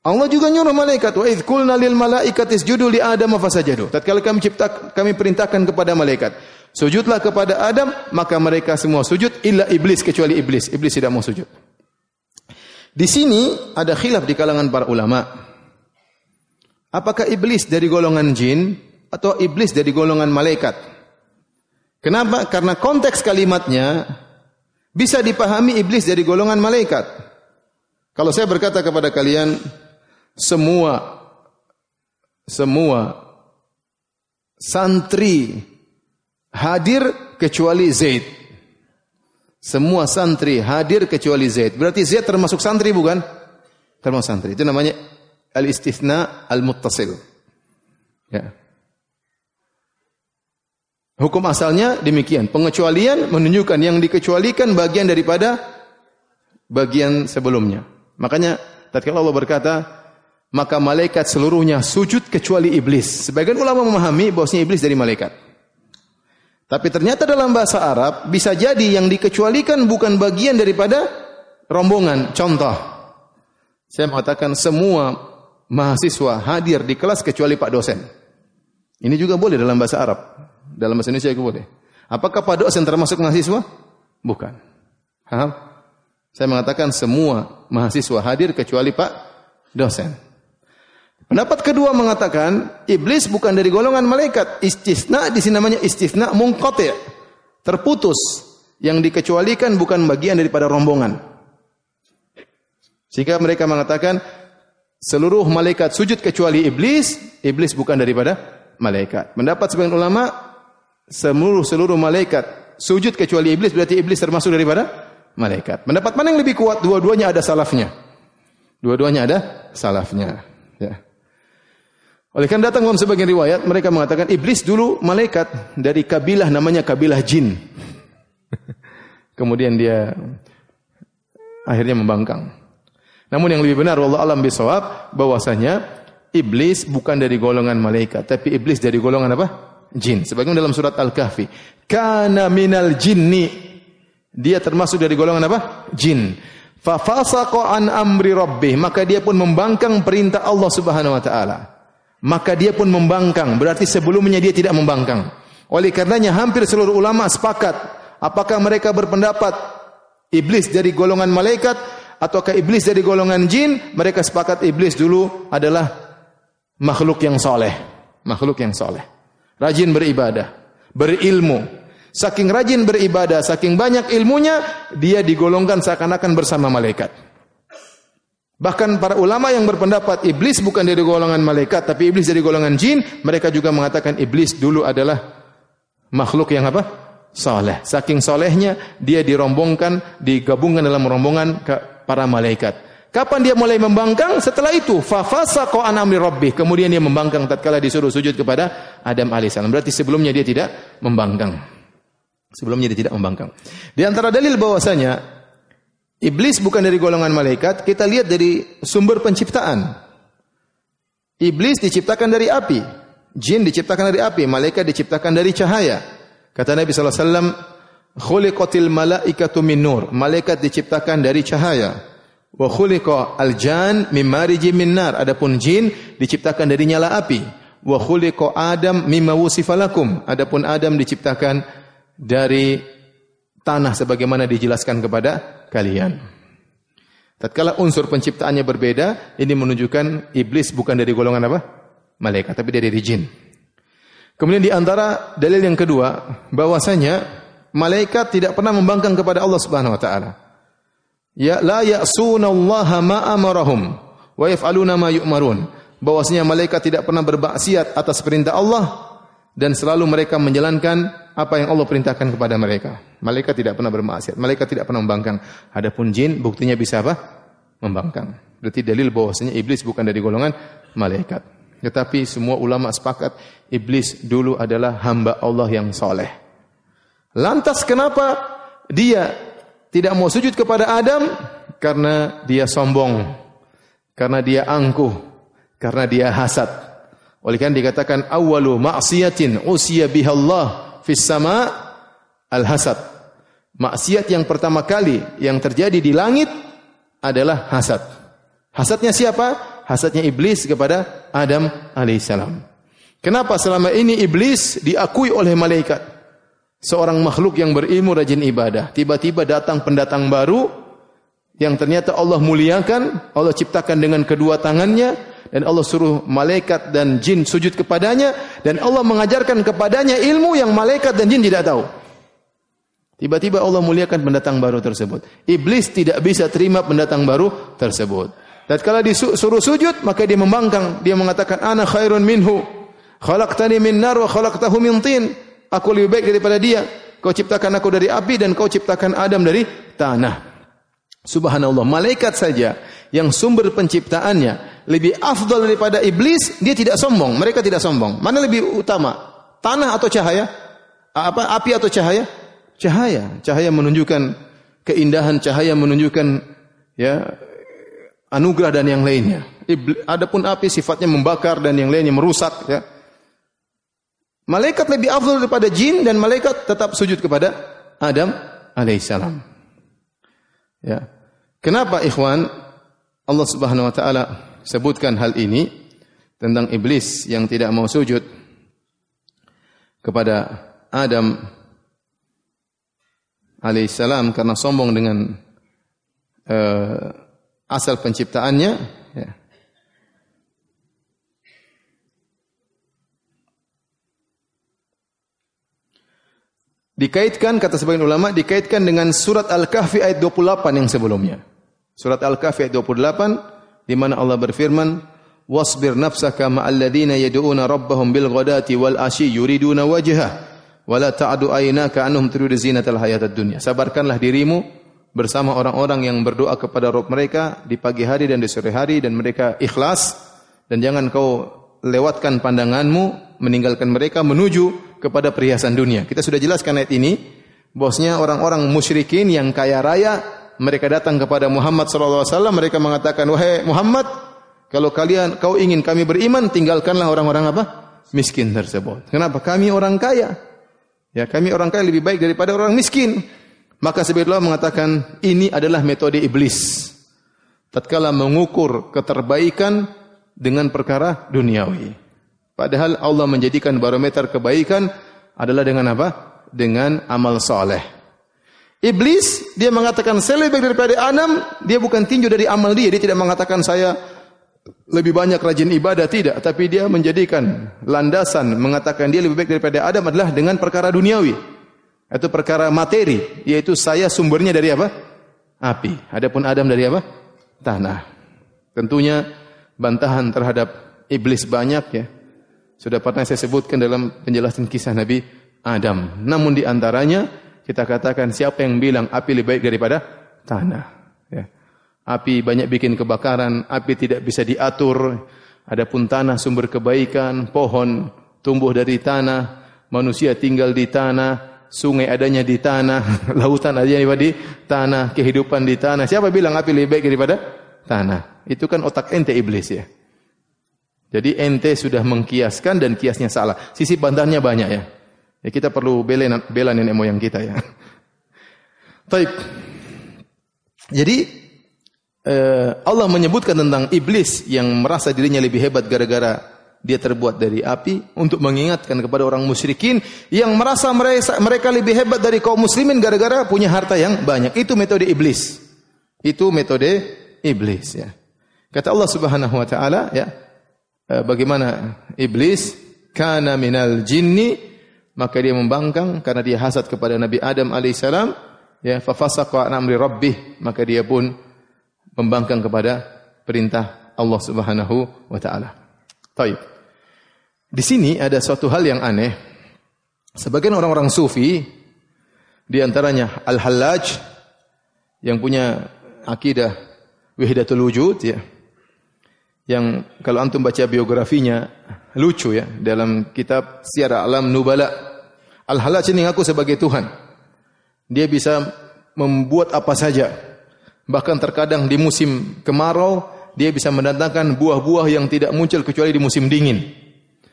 Allah juga nyuruh malaikat, "Wa idz qulna lil malaikati isjudu li Adam fasajadu." Tatkala kami cipta kami perintahkan kepada malaikat, sujudlah kepada Adam, maka mereka semua sujud illa iblis kecuali iblis. Iblis tidak mau sujud. Di sini ada khilaf di kalangan para ulama. Apakah iblis dari golongan jin atau iblis dari golongan malaikat? Kenapa? Karena konteks kalimatnya bisa dipahami iblis dari golongan malaikat. Kalau saya berkata kepada kalian, semua semua santri hadir kecuali Zaid. Semua santri hadir kecuali Zaid. Berarti Zaid termasuk santri bukan? Termasuk santri. Itu namanya al-istithna al-muttasil. Ya. Hukum asalnya demikian. Pengecualian menunjukkan yang dikecualikan bagian daripada bagian sebelumnya. Makanya tatkala Allah berkata, maka malaikat seluruhnya sujud kecuali iblis. Sebagian ulama memahami bahwasanya iblis dari malaikat. Tapi ternyata dalam bahasa Arab bisa jadi yang dikecualikan bukan bagian daripada rombongan. Contoh, saya mengatakan semua mahasiswa hadir di kelas kecuali Pak dosen. Ini juga boleh dalam bahasa Arab. Dalam bahasa Indonesia juga boleh. Apakah Pak dosen termasuk mahasiswa? Bukan. Paham? Saya mengatakan semua mahasiswa hadir kecuali Pak dosen. Pendapat kedua mengatakan iblis bukan dari golongan malaikat. Istisna di sini namanya istisna mungqati'. Terputus. Yang dikecualikan bukan bagian daripada rombongan. Sehingga mereka mengatakan seluruh malaikat sujud kecuali iblis, iblis bukan daripada malaikat. Mendapat sebagian ulama seluruh seluruh malaikat sujud kecuali iblis berarti iblis termasuk daripada malaikat. Mendapat mana yang lebih kuat? Dua-duanya ada salafnya. Dua-duanya ada salafnya. Oleh karena datang dalam sebagian riwayat mereka mengatakan iblis dulu malaikat dari kabilah namanya kabilah jin. Kemudian dia akhirnya membangkang. Namun yang lebih benar Allah alam bisawab bahwasanya iblis bukan dari golongan malaikat tapi iblis dari golongan apa? jin. Sebagaimana dalam surat Al-Kahfi, kana minal jinni. Dia termasuk dari golongan apa? Jin. Fa fasaqa an amri rabbih, maka dia pun membangkang perintah Allah Subhanahu wa taala. Maka dia pun membangkang, berarti sebelumnya dia tidak membangkang. Oleh karenanya hampir seluruh ulama sepakat apakah mereka berpendapat iblis dari golongan malaikat ataukah iblis dari golongan jin? Mereka sepakat iblis dulu adalah makhluk yang soleh, makhluk yang soleh rajin beribadah, berilmu. Saking rajin beribadah, saking banyak ilmunya, dia digolongkan seakan-akan bersama malaikat. Bahkan para ulama yang berpendapat iblis bukan dari golongan malaikat, tapi iblis dari golongan jin, mereka juga mengatakan iblis dulu adalah makhluk yang apa? Saleh. Saking solehnya, dia dirombongkan, digabungkan dalam rombongan para malaikat. Kapan dia mulai membangkang? Setelah itu, fafasaqa an amri rabbih. Kemudian dia membangkang tatkala disuruh sujud kepada Adam alaihissalam. Berarti sebelumnya dia tidak membangkang. Sebelumnya dia tidak membangkang. Di antara dalil bahwasanya iblis bukan dari golongan malaikat, kita lihat dari sumber penciptaan. Iblis diciptakan dari api, jin diciptakan dari api, malaikat diciptakan dari cahaya. Kata Nabi sallallahu alaihi wasallam, "Khuliqatil malaikatu min nur." Malaikat diciptakan dari cahaya. Wa khuliqa al-jan min min nar. Adapun jin diciptakan dari nyala api. Wa khuliqa Adam mimma wusifalakum. Adapun Adam diciptakan dari tanah sebagaimana dijelaskan kepada kalian. Tatkala unsur penciptaannya berbeda, ini menunjukkan iblis bukan dari golongan apa? Malaikat, tapi dari jin. Kemudian di antara dalil yang kedua, bahwasanya malaikat tidak pernah membangkang kepada Allah Subhanahu wa taala ya la ya'sunallaha ma amarahum wa yaf'aluna ma yu'marun. Bahwasanya malaikat tidak pernah berbaksiat atas perintah Allah dan selalu mereka menjalankan apa yang Allah perintahkan kepada mereka. Malaikat tidak pernah bermaksiat, malaikat tidak pernah membangkang. Adapun jin buktinya bisa apa? Membangkang. Berarti dalil bahwasanya iblis bukan dari golongan malaikat. Tetapi semua ulama sepakat iblis dulu adalah hamba Allah yang soleh. Lantas kenapa dia tidak mau sujud kepada Adam karena dia sombong, karena dia angkuh, karena dia hasad. Oleh karena dikatakan awalu maksiatin usia bihallah fis sama al hasad. Maksiat yang pertama kali yang terjadi di langit adalah hasad. Hasadnya siapa? Hasadnya iblis kepada Adam alaihissalam. Kenapa selama ini iblis diakui oleh malaikat? Seorang makhluk yang berilmu rajin ibadah. Tiba-tiba datang pendatang baru yang ternyata Allah muliakan, Allah ciptakan dengan kedua tangannya dan Allah suruh malaikat dan jin sujud kepadanya dan Allah mengajarkan kepadanya ilmu yang malaikat dan jin tidak tahu. Tiba-tiba Allah muliakan pendatang baru tersebut. Iblis tidak bisa terima pendatang baru tersebut. Dan kalau disuruh sujud, maka dia membangkang. Dia mengatakan, Ana khairun minhu. Khalaqtani min nar wa khalaqtahu min tin. Aku lebih baik daripada dia. Kau ciptakan aku dari api dan kau ciptakan Adam dari tanah. Subhanallah, malaikat saja yang sumber penciptaannya lebih afdal daripada iblis, dia tidak sombong. Mereka tidak sombong. Mana lebih utama? Tanah atau cahaya? Apa api atau cahaya? Cahaya. Cahaya menunjukkan keindahan, cahaya menunjukkan ya anugerah dan yang lainnya. Adapun api sifatnya membakar dan yang lainnya merusak ya. Malaikat lebih afdal daripada jin dan malaikat tetap sujud kepada Adam alaihissalam. Ya. Kenapa ikhwan Allah Subhanahu wa taala sebutkan hal ini tentang iblis yang tidak mau sujud kepada Adam alaihissalam karena sombong dengan uh, asal penciptaannya ya. Dikaitkan kata sebagian ulama dikaitkan dengan surat Al-Kahfi ayat 28 yang sebelumnya. Surat Al-Kahfi ayat 28 di mana Allah berfirman, "Wasbir nafsaka ma'al ladzina yad'una rabbahum bil ghadati wal ashi yuriduna wajhah wa la ta'du aynaka anhum turidu zinatal hayatad dunya." Sabarkanlah dirimu bersama orang-orang yang berdoa kepada Rabb mereka di pagi hari dan di sore hari dan mereka ikhlas dan jangan kau lewatkan pandanganmu meninggalkan mereka menuju kepada perhiasan dunia. Kita sudah jelaskan ayat ini, bosnya orang-orang musyrikin yang kaya raya, mereka datang kepada Muhammad SAW, mereka mengatakan, wahai Muhammad, kalau kalian kau ingin kami beriman, tinggalkanlah orang-orang apa? Miskin tersebut. Kenapa? Kami orang kaya. Ya, kami orang kaya lebih baik daripada orang miskin. Maka sebetulnya mengatakan ini adalah metode iblis. Tatkala mengukur keterbaikan dengan perkara duniawi. Padahal Allah menjadikan barometer kebaikan adalah dengan apa? Dengan amal soleh. Iblis dia mengatakan saya lebih baik daripada Adam, dia bukan tinju dari amal dia, dia tidak mengatakan saya lebih banyak rajin ibadah tidak, tapi dia menjadikan landasan mengatakan dia lebih baik daripada Adam adalah dengan perkara duniawi. Itu perkara materi, yaitu saya sumbernya dari apa? Api. Adapun Adam dari apa? Tanah. Tentunya bantahan terhadap iblis banyak ya. Sudah pernah saya sebutkan dalam penjelasan kisah Nabi Adam. Namun di antaranya kita katakan siapa yang bilang api lebih baik daripada tanah. Ya. Api banyak bikin kebakaran, api tidak bisa diatur. Adapun tanah sumber kebaikan, pohon tumbuh dari tanah, manusia tinggal di tanah, sungai adanya di tanah, lautan adanya di tanah, kehidupan di tanah. Siapa bilang api lebih baik daripada tanah? Itu kan otak ente iblis ya. Jadi ente sudah mengkiaskan dan kiasnya salah. Sisi bantahannya banyak ya. Ya kita perlu bela, bela nenek moyang kita ya. Taib. Jadi eh, Allah menyebutkan tentang iblis yang merasa dirinya lebih hebat gara-gara dia terbuat dari api untuk mengingatkan kepada orang musyrikin yang merasa mereka, lebih hebat dari kaum muslimin gara-gara punya harta yang banyak. Itu metode iblis. Itu metode iblis ya. Kata Allah Subhanahu wa taala ya, bagaimana iblis kana minal jinni maka dia membangkang karena dia hasad kepada Nabi Adam alaihissalam ya fafasaqa an amri rabbih maka dia pun membangkang kepada perintah Allah Subhanahu wa taala. Baik. Di sini ada suatu hal yang aneh. Sebagian orang-orang sufi di antaranya Al-Hallaj yang punya akidah wahdatul wujud ya yang kalau antum baca biografinya lucu ya dalam kitab Syiar Alam Nubala. Al-Halaj ini ngaku sebagai Tuhan. Dia bisa membuat apa saja. Bahkan terkadang di musim kemarau dia bisa mendatangkan buah-buah yang tidak muncul kecuali di musim dingin.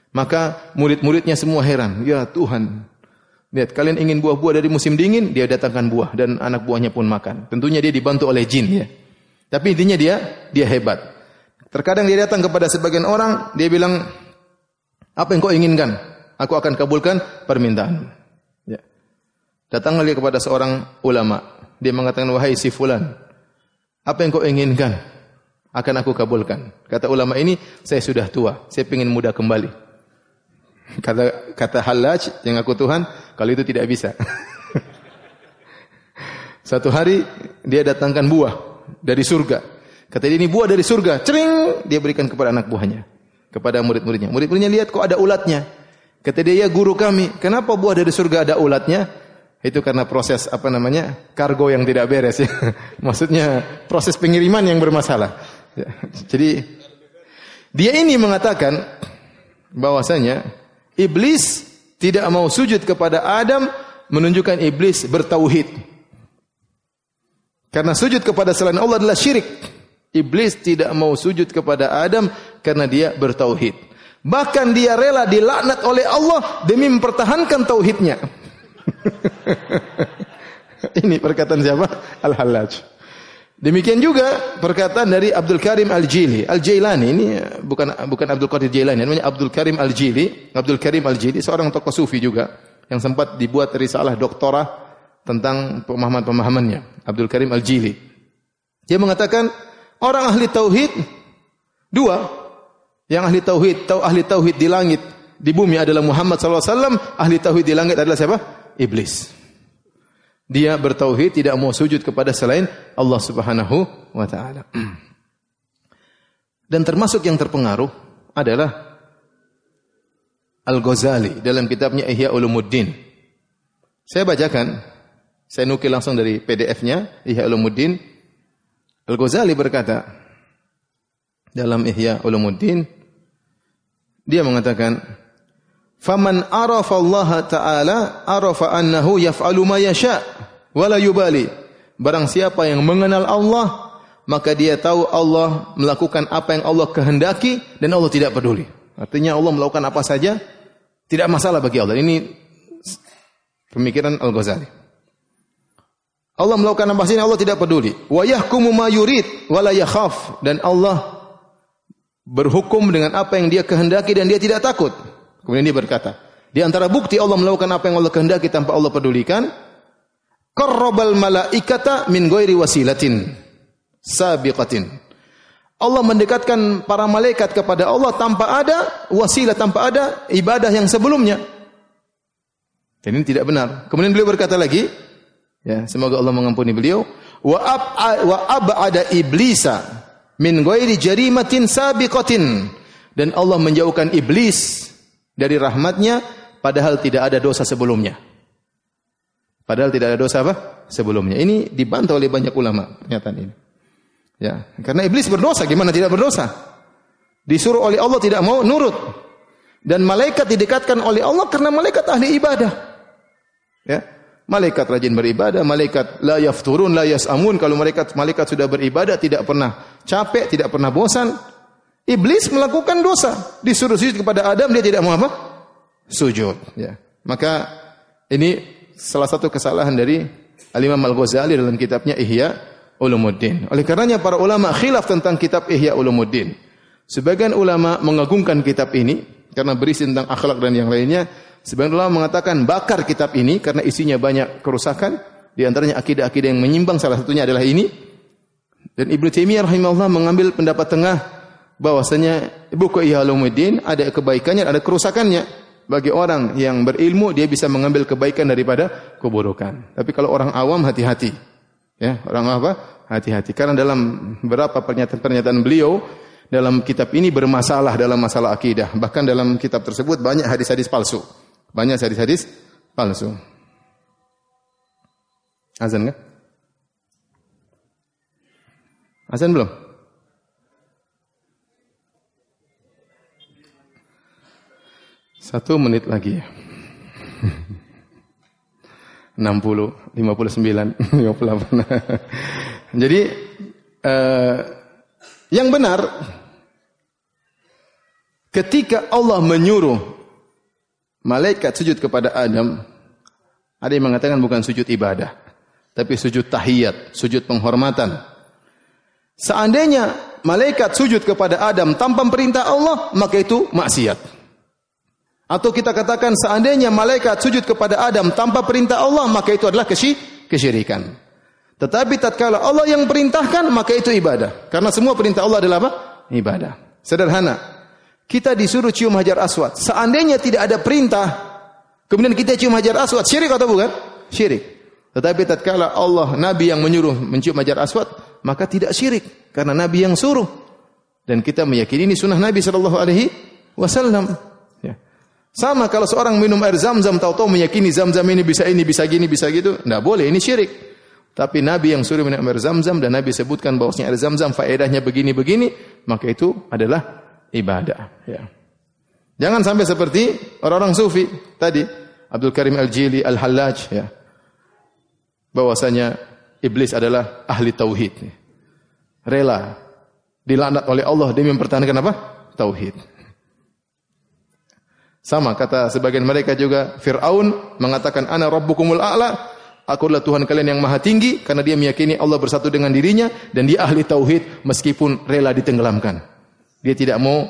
Maka murid-muridnya semua heran, "Ya Tuhan, lihat kalian ingin buah-buah dari musim dingin, dia datangkan buah dan anak buahnya pun makan." Tentunya dia dibantu oleh jin ya. Tapi intinya dia dia hebat. Terkadang dia datang kepada sebagian orang, dia bilang, "Apa yang kau inginkan? Aku akan kabulkan permintaan." Ya. Datang lagi kepada seorang ulama, dia mengatakan, "Wahai si fulan, apa yang kau inginkan? Akan aku kabulkan." Kata ulama ini, "Saya sudah tua, saya ingin muda kembali." Kata kata Halaj yang aku Tuhan, kalau itu tidak bisa. Satu hari dia datangkan buah dari surga. Kata dia ini buah dari surga. Cering, dia berikan kepada anak buahnya. Kepada murid-muridnya. Murid-muridnya lihat kok ada ulatnya. Kata dia, ya guru kami, kenapa buah dari surga ada ulatnya? Itu karena proses apa namanya kargo yang tidak beres ya. Maksudnya proses pengiriman yang bermasalah. Jadi dia ini mengatakan bahwasanya iblis tidak mau sujud kepada Adam menunjukkan iblis bertauhid. Karena sujud kepada selain Allah adalah syirik. Iblis tidak mau sujud kepada Adam karena dia bertauhid. Bahkan dia rela dilaknat oleh Allah demi mempertahankan tauhidnya. Ini perkataan siapa? Al-Hallaj. Demikian juga perkataan dari Abdul Karim Al-Jili. Al-Jailani ini bukan bukan Abdul Qadir Jailani, namanya Abdul Karim Al-Jili. Abdul Karim Al-Jili seorang tokoh sufi juga yang sempat dibuat risalah doktorah tentang pemahaman-pemahamannya. Abdul Karim Al-Jili. Dia mengatakan orang ahli tauhid dua. Yang ahli tauhid, tahu ahli tauhid di langit, di bumi adalah Muhammad SAW, ahli tauhid di langit adalah siapa? Iblis. Dia bertauhid tidak mau sujud kepada selain Allah Subhanahu wa taala. Dan termasuk yang terpengaruh adalah Al-Ghazali dalam kitabnya Ihya Ulumuddin. Saya bacakan saya nukil langsung dari PDF-nya Ihya Ulumuddin. Al-Ghazali berkata dalam Ihya Ulumuddin dia mengatakan Faman arafa Allah Ta'ala arafa annahu yaf'alu ma yasha wa la yubali. Barang siapa yang mengenal Allah maka dia tahu Allah melakukan apa yang Allah kehendaki dan Allah tidak peduli. Artinya Allah melakukan apa saja tidak masalah bagi Allah. Ini pemikiran Al-Ghazali. Allah melakukan apa saja Allah tidak peduli. Wa yahkumu ma yurid wa la yakhaf dan Allah berhukum dengan apa yang dia kehendaki dan dia tidak takut. Kemudian dia berkata, di antara bukti Allah melakukan apa yang Allah kehendaki tanpa Allah pedulikan, qarrabal malaikata min ghairi wasilatin sabiqatin. Allah mendekatkan para malaikat kepada Allah tanpa ada wasilah, tanpa ada ibadah yang sebelumnya. Dan ini tidak benar. Kemudian beliau berkata lagi, Ya, semoga Allah mengampuni beliau. Wa ab wa ab'ada iblisa min ghairi jarimatin sabiqatin dan Allah menjauhkan iblis dari rahmatnya padahal tidak ada dosa sebelumnya. Padahal tidak ada dosa apa? Sebelumnya. Ini dibantah oleh banyak ulama pernyataan ini. Ya, karena iblis berdosa, gimana tidak berdosa? Disuruh oleh Allah tidak mau nurut. Dan malaikat didekatkan oleh Allah karena malaikat ahli ibadah. Ya, Malaikat rajin beribadah, malaikat la yafturun, la yasamun. Kalau malaikat malaikat sudah beribadah tidak pernah capek, tidak pernah bosan. Iblis melakukan dosa, disuruh sujud kepada Adam dia tidak mau apa? Sujud, ya. Maka ini salah satu kesalahan dari Al-Imam Al-Ghazali dalam kitabnya Ihya Ulumuddin. Oleh karenanya para ulama khilaf tentang kitab Ihya Ulumuddin. Sebagian ulama mengagungkan kitab ini karena berisi tentang akhlak dan yang lainnya. Sebagian ulama mengatakan bakar kitab ini karena isinya banyak kerusakan, di antaranya akidah-akidah yang menyimpang salah satunya adalah ini. Dan Ibnu Taimiyah rahimahullah mengambil pendapat tengah bahwasanya buku Ihya Ulumuddin ada kebaikannya, ada kerusakannya. Bagi orang yang berilmu dia bisa mengambil kebaikan daripada keburukan. Tapi kalau orang awam hati-hati. Ya, orang apa? Hati-hati. Karena dalam beberapa pernyataan-pernyataan beliau dalam kitab ini bermasalah dalam masalah akidah. Bahkan dalam kitab tersebut banyak hadis-hadis palsu. Banyak hadis-hadis palsu. Azan kan? Azan belum? Satu menit lagi ya. 60, 59, 58. Jadi eh, yang benar ketika Allah menyuruh malaikat sujud kepada Adam, ada yang mengatakan bukan sujud ibadah, tapi sujud tahiyat, sujud penghormatan. Seandainya malaikat sujud kepada Adam tanpa perintah Allah, maka itu maksiat. Atau kita katakan seandainya malaikat sujud kepada Adam tanpa perintah Allah, maka itu adalah kesyirikan. Tetapi tatkala Allah yang perintahkan, maka itu ibadah. Karena semua perintah Allah adalah apa? Ibadah. Sederhana. Kita disuruh cium hajar aswad. Seandainya tidak ada perintah, kemudian kita cium hajar aswad, syirik atau bukan? Syirik. Tetapi tatkala Allah Nabi yang menyuruh mencium hajar aswad, maka tidak syirik karena Nabi yang suruh. Dan kita meyakini ini sunnah Nabi Shallallahu Alaihi Wasallam. Ya. Sama kalau seorang minum air zam-zam tahu-tahu meyakini zam-zam ini bisa ini bisa gini bisa gitu, tidak boleh ini syirik. Tapi Nabi yang suruh minum air zam-zam dan Nabi sebutkan bahwasanya air zam-zam faedahnya begini-begini, maka itu adalah ibadah. Ya. Jangan sampai seperti orang-orang sufi tadi, Abdul Karim Al-Jili, Al-Hallaj, ya. Bahwasanya iblis adalah ahli tauhid. Rela dilaknat oleh Allah demi mempertahankan apa? Tauhid. Sama kata sebagian mereka juga Fir'aun mengatakan ana rabbukumul a'la, aku adalah Tuhan kalian yang maha tinggi karena dia meyakini Allah bersatu dengan dirinya dan dia ahli tauhid meskipun rela ditenggelamkan. Dia tidak mau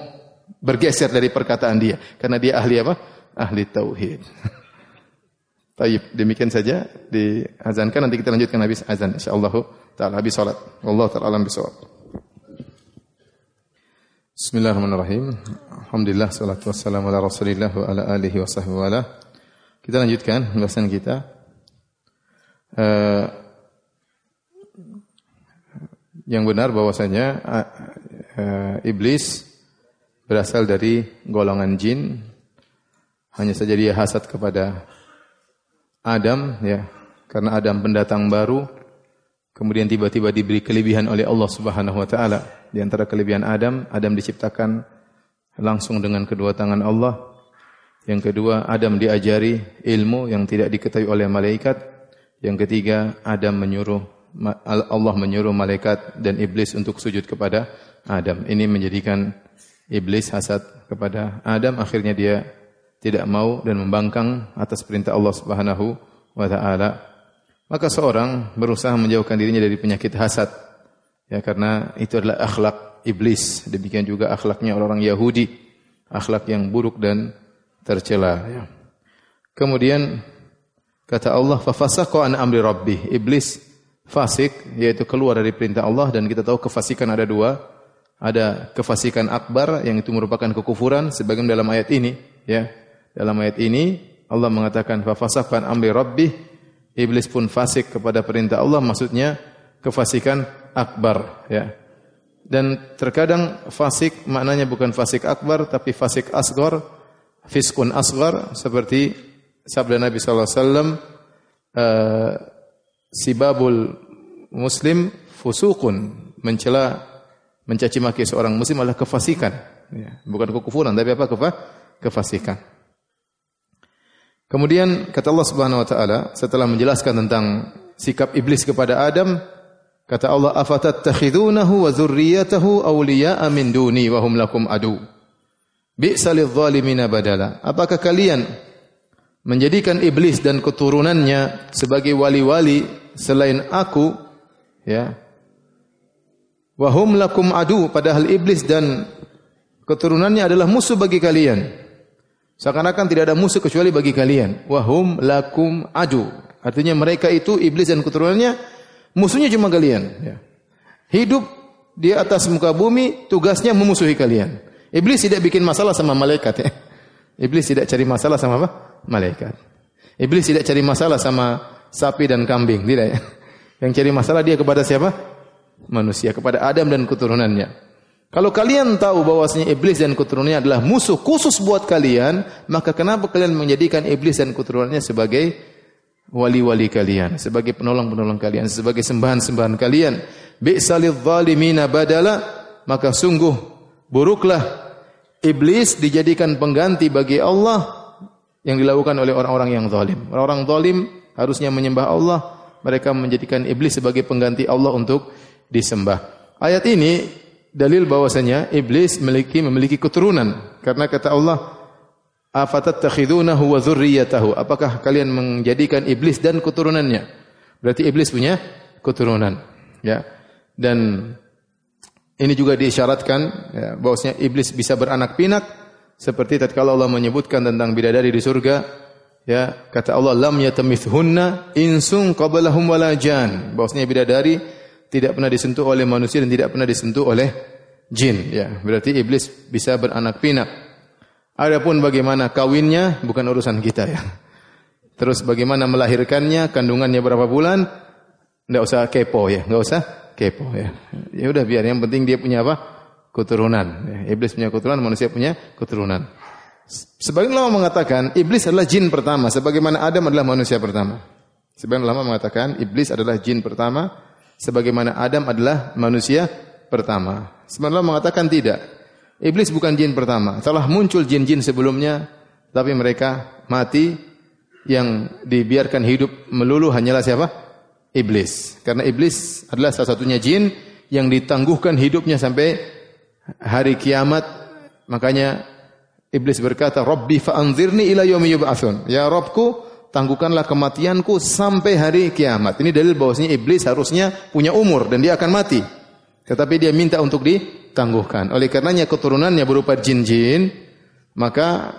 bergeser dari perkataan dia karena dia ahli apa? Ahli tauhid. Baik, demikian saja diazankan nanti kita lanjutkan habis azan insyaallah taala habis salat. Allah taala alam bisawab. Bismillahirrahmanirrahim. Alhamdulillah salatu wassalamu ala Rasulillah wa ala alihi wa wa Kita lanjutkan pembahasan kita. Uh, yang benar bahwasanya uh, iblis berasal dari golongan jin. Hanya saja dia hasad kepada Adam ya, karena Adam pendatang baru kemudian tiba-tiba diberi kelebihan oleh Allah Subhanahu wa taala. Di antara kelebihan Adam, Adam diciptakan langsung dengan kedua tangan Allah. Yang kedua, Adam diajari ilmu yang tidak diketahui oleh malaikat. Yang ketiga, Adam menyuruh Allah menyuruh malaikat dan iblis untuk sujud kepada Adam. Ini menjadikan iblis hasad kepada Adam. Akhirnya dia tidak mau dan membangkang atas perintah Allah Subhanahu wa taala, maka seorang berusaha menjauhkan dirinya dari penyakit hasad. Ya karena itu adalah akhlak iblis, demikian juga akhlaknya orang-orang Yahudi, akhlak yang buruk dan tercela ya. Kemudian kata Allah fafasaqa an amri rabbih. Iblis fasik yaitu keluar dari perintah Allah dan kita tahu kefasikan ada dua. Ada kefasikan akbar yang itu merupakan kekufuran sebagian dalam ayat ini ya dalam ayat ini Allah mengatakan fafasaqan amri rabbih iblis pun fasik kepada perintah Allah maksudnya kefasikan akbar ya. Dan terkadang fasik maknanya bukan fasik akbar tapi fasik asgar, fiskun asgar seperti sabda Nabi sallallahu alaihi wasallam uh, sibabul muslim fusukun mencela mencaci maki seorang muslim adalah kefasikan ya. bukan kekufuran tapi apa kefa kefasikan Kemudian kata Allah Subhanahu wa taala setelah menjelaskan tentang sikap iblis kepada Adam, kata Allah afatattakhidunahu wa dzurriyyatahu awliya'a min duni wa hum lakum adu. Bi'sa lidh-dhalimina badala. Apakah kalian menjadikan iblis dan keturunannya sebagai wali-wali selain aku ya wa hum lakum adu padahal iblis dan keturunannya adalah musuh bagi kalian Seakan-akan tidak ada musuh kecuali bagi kalian. Wahum lakum adu. Artinya mereka itu iblis dan keturunannya musuhnya cuma kalian. Ya. Hidup di atas muka bumi tugasnya memusuhi kalian. Iblis tidak bikin masalah sama malaikat ya. Iblis tidak cari masalah sama apa? Malaikat. Iblis tidak cari masalah sama sapi dan kambing, tidak ya. Yang cari masalah dia kepada siapa? Manusia, kepada Adam dan keturunannya. Kalau kalian tahu bahwasanya iblis dan keturunannya adalah musuh khusus buat kalian, maka kenapa kalian menjadikan iblis dan keturunannya sebagai wali-wali kalian, sebagai penolong-penolong kalian, sebagai sembahan-sembahan kalian? Bi'salidh zalimina badala, maka sungguh buruklah iblis dijadikan pengganti bagi Allah yang dilakukan oleh orang-orang yang zalim. Orang-orang zalim harusnya menyembah Allah, mereka menjadikan iblis sebagai pengganti Allah untuk disembah. Ayat ini dalil bahwasanya iblis memiliki memiliki keturunan. Karena kata Allah afatattakhidunahu wa dzurriyyatahu apakah kalian menjadikan iblis dan keturunannya? Berarti iblis punya keturunan ya. Dan Ini juga diisyaratkan ya, bahwasanya iblis bisa beranak pinak seperti tatkala Allah menyebutkan tentang bidadari di surga ya. Kata Allah lam yatamithunna insun qablahum wala jan. Bahwasanya bidadari tidak pernah disentuh oleh manusia dan tidak pernah disentuh oleh jin ya berarti iblis bisa beranak pinak adapun bagaimana kawinnya bukan urusan kita ya terus bagaimana melahirkannya kandungannya berapa bulan enggak usah kepo ya enggak usah kepo ya. Ya udah biar yang penting dia punya apa? keturunan. Ya, iblis punya keturunan, manusia punya keturunan. Sebagian ulama mengatakan iblis adalah jin pertama sebagaimana Adam adalah manusia pertama. Sebagian ulama mengatakan iblis adalah jin pertama sebagaimana Adam adalah manusia pertama. Ulama mengatakan tidak. Iblis bukan jin pertama. Telah muncul jin-jin sebelumnya tapi mereka mati yang dibiarkan hidup melulu hanyalah siapa? iblis. Karena iblis adalah salah satunya jin yang ditangguhkan hidupnya sampai hari kiamat. Makanya iblis berkata, "Rabbi fa'anzirni ila yaumi yub'atsun." Ya Rabbku, tangguhkanlah kematianku sampai hari kiamat. Ini dalil bahwasanya iblis harusnya punya umur dan dia akan mati. Tetapi dia minta untuk ditangguhkan. Oleh karenanya keturunannya berupa jin-jin, maka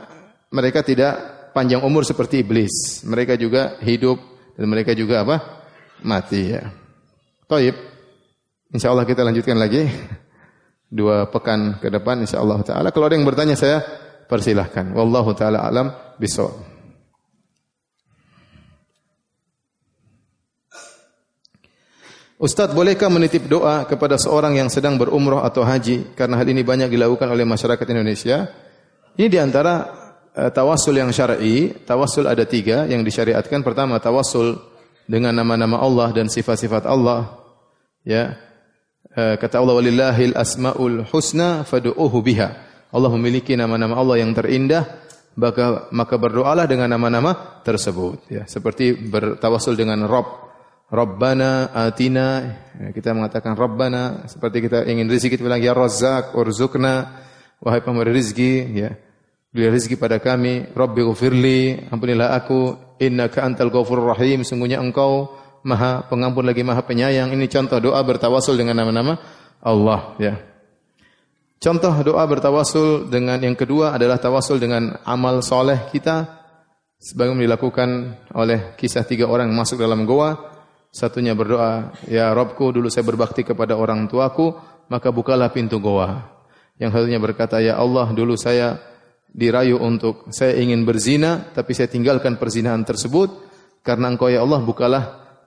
mereka tidak panjang umur seperti iblis. Mereka juga hidup dan mereka juga apa? mati ya. Taib. Allah kita lanjutkan lagi dua pekan ke depan Allah taala. Kalau ada yang bertanya saya persilahkan. Wallahu taala alam bisawab. Ustadz, bolehkah menitip doa kepada seorang yang sedang berumrah atau haji? Karena hal ini banyak dilakukan oleh masyarakat Indonesia. Ini di antara uh, eh, tawasul yang syar'i. Tawasul ada tiga yang disyariatkan. Pertama, tawasul dengan nama-nama Allah dan sifat-sifat Allah. Ya. Eh, kata Allah walillahil asmaul husna fad'uuhu biha. Allah memiliki nama-nama Allah yang terindah, maka maka berdoalah dengan nama-nama tersebut ya. Seperti bertawasul dengan Rabb. Rabbana atina. Ya, kita mengatakan Rabbana seperti kita ingin rezeki kita bilang ya Razzaq urzukna wahai pemberi rezeki ya. Beri rezeki pada kami. Rabbi ghfirli ampunilah aku. Innaka antal ghafurur rahim. Sungguhnya engkau maha pengampun lagi maha penyayang. Ini contoh doa bertawasul dengan nama-nama Allah ya. Contoh doa bertawasul dengan yang kedua adalah tawasul dengan amal soleh kita sebagaimana dilakukan oleh kisah tiga orang masuk dalam goa satunya berdoa ya Robku dulu saya berbakti kepada orang tuaku maka bukalah pintu goa. Yang satunya berkata ya Allah dulu saya dirayu untuk saya ingin berzina tapi saya tinggalkan perzinahan tersebut. Karena engkau ya Allah bukalah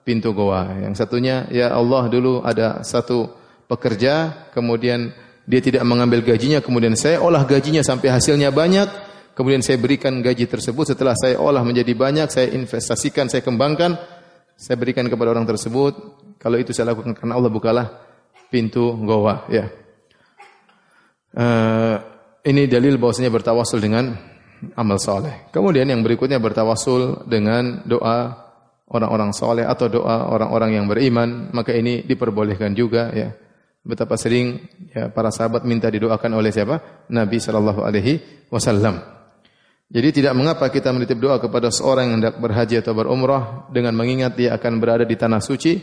pintu goa. Yang satunya ya Allah dulu ada satu pekerja kemudian dia tidak mengambil gajinya kemudian saya olah gajinya sampai hasilnya banyak. Kemudian saya berikan gaji tersebut setelah saya olah menjadi banyak saya investasikan saya kembangkan saya berikan kepada orang tersebut kalau itu saya lakukan karena Allah bukalah pintu goa ya. Uh, ini dalil bahwasanya bertawasul dengan amal soleh. Kemudian yang berikutnya bertawasul dengan doa orang-orang soleh atau doa orang-orang yang beriman. Maka ini diperbolehkan juga ya. Betapa sering ya, para sahabat minta didoakan oleh siapa? Nabi Shallallahu Alaihi Wasallam. Jadi tidak mengapa kita menitip doa kepada seorang yang hendak berhaji atau berumrah dengan mengingat dia akan berada di tanah suci,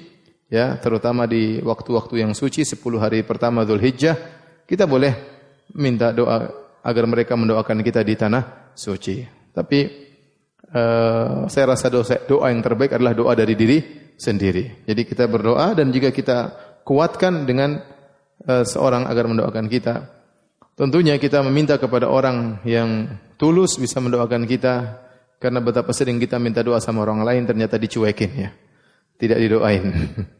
ya terutama di waktu-waktu yang suci 10 hari pertama Dhul Hijjah, kita boleh minta doa agar mereka mendoakan kita di tanah suci. Tapi uh, saya rasa doa, doa yang terbaik adalah doa dari diri sendiri. Jadi kita berdoa dan juga kita kuatkan dengan uh, seorang agar mendoakan kita. Tentunya kita meminta kepada orang yang tulus bisa mendoakan kita karena betapa sering kita minta doa sama orang lain ternyata dicuekin ya. Tidak didoain.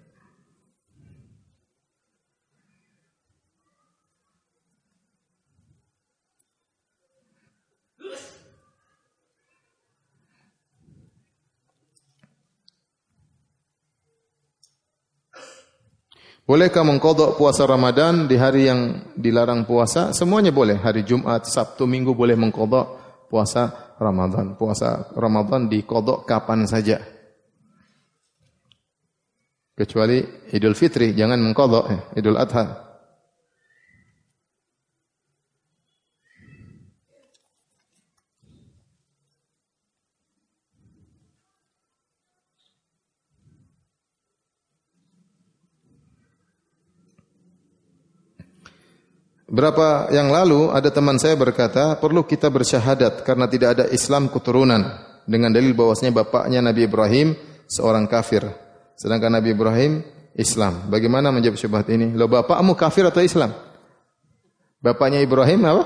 Bolehkah mengkodok puasa Ramadan di hari yang dilarang puasa? Semuanya boleh. Hari Jumat, Sabtu, Minggu boleh mengkodok puasa Ramadan. Puasa Ramadan dikodok kapan saja. Kecuali Idul Fitri, jangan mengkodok. Ya. Idul Adha. Berapa yang lalu ada teman saya berkata, perlu kita bersyahadat karena tidak ada Islam keturunan dengan dalil bahwasanya bapaknya Nabi Ibrahim seorang kafir. Sedangkan Nabi Ibrahim Islam. Bagaimana menjawab syubhat ini? Lo bapakmu kafir atau Islam? Bapaknya Ibrahim apa?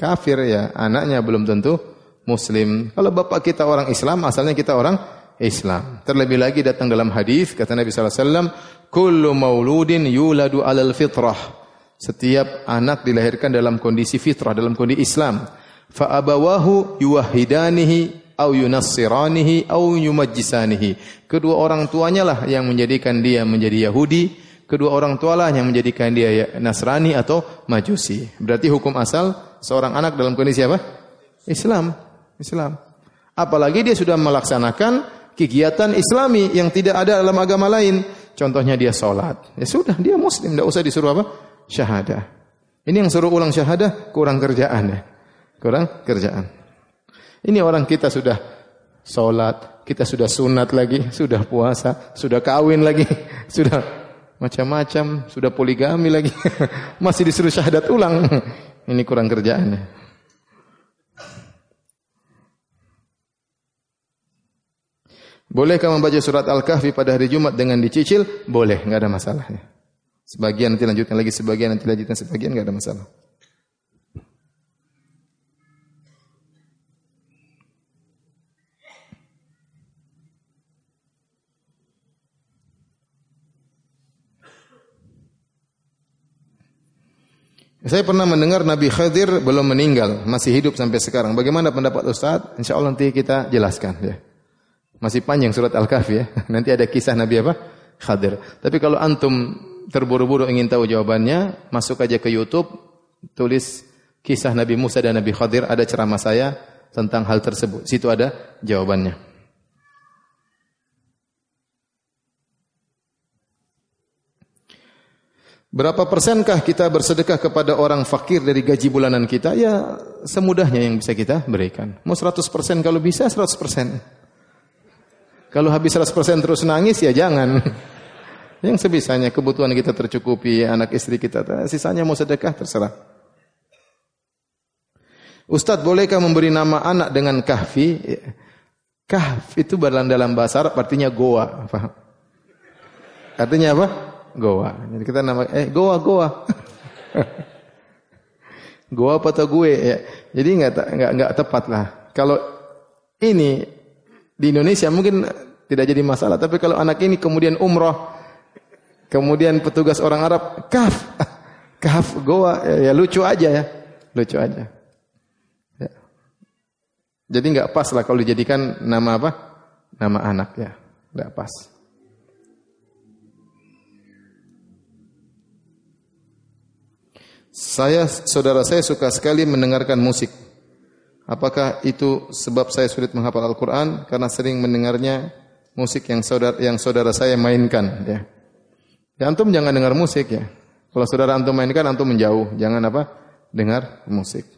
Kafir ya, anaknya belum tentu muslim. Kalau bapak kita orang Islam, asalnya kita orang Islam. Terlebih lagi datang dalam hadis kata Nabi sallallahu alaihi wasallam, "Kullu mauludin yuladu 'alal fitrah." Setiap anak dilahirkan dalam kondisi fitrah, dalam kondisi Islam. Fa abawahu yuwahhidanihi au yunassiranihi au yumajjisanihi. Kedua orang tuanya lah yang menjadikan dia menjadi Yahudi, kedua orang tua lah yang menjadikan dia Nasrani atau Majusi. Berarti hukum asal seorang anak dalam kondisi apa? Islam. Islam. Apalagi dia sudah melaksanakan kegiatan Islami yang tidak ada dalam agama lain. Contohnya dia sholat. Ya sudah, dia muslim. Tidak usah disuruh apa? Syahadah. Ini yang suruh ulang syahadah kurang kerjaan ya. Kurang kerjaan. Ini orang kita sudah sholat, kita sudah sunat lagi, sudah puasa, sudah kawin lagi, sudah macam-macam, sudah poligami lagi. Masih disuruh syahadat ulang. Ini kurang kerjaan ya. Bolehkah membaca surat Al-Kahfi pada hari Jumat dengan dicicil? Boleh, nggak ada masalahnya. Sebagian nanti lanjutkan lagi, sebagian nanti lanjutkan sebagian, enggak ada masalah. Saya pernah mendengar Nabi Khadir belum meninggal, masih hidup sampai sekarang. Bagaimana pendapat Ustaz? Insya Allah nanti kita jelaskan. Ya. Masih panjang surat Al-Kahfi ya. Nanti ada kisah Nabi apa? Khadir. Tapi kalau antum terburu-buru ingin tahu jawabannya, masuk aja ke YouTube, tulis kisah Nabi Musa dan Nabi Khadir, ada ceramah saya tentang hal tersebut. Situ ada jawabannya. Berapa persenkah kita bersedekah kepada orang fakir dari gaji bulanan kita? Ya, semudahnya yang bisa kita berikan. Mau 100% kalau bisa 100%. Kalau habis 100% terus nangis ya jangan. Yang sebisanya kebutuhan kita tercukupi, anak istri kita, sisanya mau sedekah terserah. Ustadz bolehkah memberi nama anak dengan kahfi? Kahf itu dalam dalam bahasa Arab artinya goa, paham? Artinya apa? Goa. Jadi kita nama eh goa goa. goa atau gue ya. Jadi nggak nggak nggak tepat lah. Kalau ini di Indonesia mungkin tidak jadi masalah, tapi kalau anak ini kemudian umroh Kemudian petugas orang Arab, kaf, kaf goa, ya, ya lucu aja ya, lucu aja. Ya. Jadi nggak pas lah kalau dijadikan nama apa? Nama anak ya, nggak pas. Saya, saudara saya suka sekali mendengarkan musik. Apakah itu sebab saya sulit menghafal Al-Quran? Karena sering mendengarnya musik yang saudara, yang saudara saya mainkan. Ya. Ya antum jangan dengar musik ya. Kalau saudara antum mainkan antum menjauh, jangan apa? Dengar musik.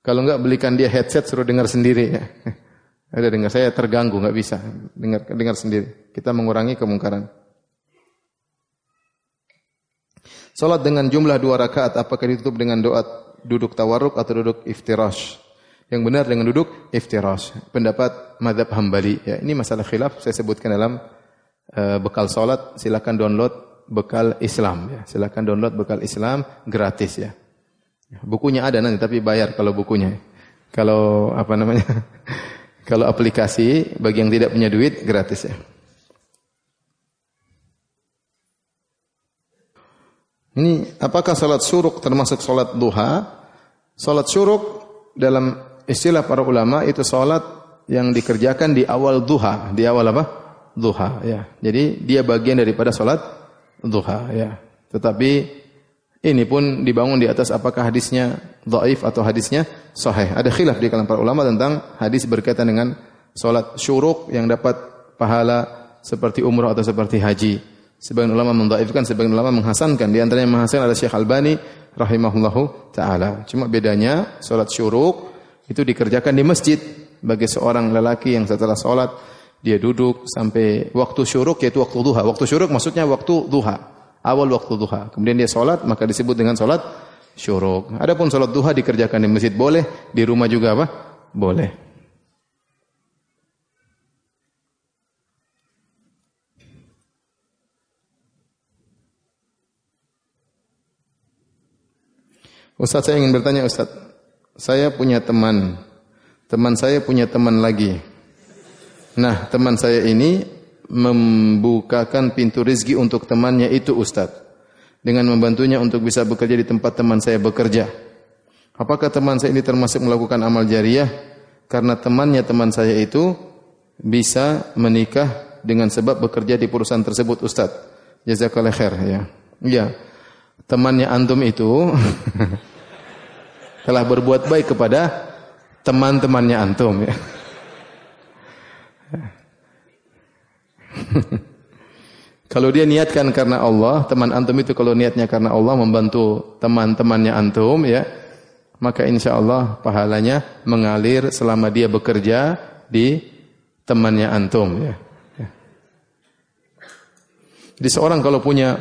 Kalau enggak belikan dia headset suruh dengar sendiri ya. Ada dengar saya terganggu nggak bisa dengar dengar sendiri. Kita mengurangi kemungkaran. Salat dengan jumlah dua rakaat apakah ditutup dengan doa duduk tawarruk atau duduk iftirash? Yang benar dengan duduk iftirash. Pendapat madhab hambali. Ya, ini masalah khilaf saya sebutkan dalam uh, bekal salat. Silakan download bekal Islam ya. Silakan download bekal Islam gratis ya. Bukunya ada nanti tapi bayar kalau bukunya. Kalau apa namanya? kalau aplikasi bagi yang tidak punya duit gratis ya. Ini apakah salat syuruk termasuk salat duha? Salat syuruk dalam istilah para ulama itu salat yang dikerjakan di awal duha, di awal apa? Duha ya. Jadi dia bagian daripada salat duha ya. Tetapi ini pun dibangun di atas apakah hadisnya dhaif atau hadisnya sahih. Ada khilaf di kalangan para ulama tentang hadis berkaitan dengan salat syuruk yang dapat pahala seperti umrah atau seperti haji. Sebagian ulama mendhaifkan, sebagian ulama menghasankan. Di antaranya menghasankan ada Syekh Albani rahimahullahu taala. Cuma bedanya salat syuruk itu dikerjakan di masjid bagi seorang lelaki yang setelah salat dia duduk sampai waktu syuruk yaitu waktu duha. Waktu syuruk maksudnya waktu duha. awal waktu duha. Kemudian dia sholat, maka disebut dengan sholat syuruk. Adapun sholat duha dikerjakan di masjid boleh, di rumah juga apa? Boleh. Ustaz saya ingin bertanya Ustaz. Saya punya teman. Teman saya punya teman lagi. Nah, teman saya ini membukakan pintu rezeki untuk temannya itu Ustaz. Dengan membantunya untuk bisa bekerja di tempat teman saya bekerja. Apakah teman saya ini termasuk melakukan amal jariah? Karena temannya teman saya itu bisa menikah dengan sebab bekerja di perusahaan tersebut Ustaz. Jazakallah khair ya. Iya. Temannya antum itu telah berbuat baik kepada teman-temannya antum ya. kalau dia niatkan karena Allah, teman antum itu kalau niatnya karena Allah membantu teman-temannya antum ya, maka insya Allah pahalanya mengalir selama dia bekerja di temannya antum ya. Jadi seorang kalau punya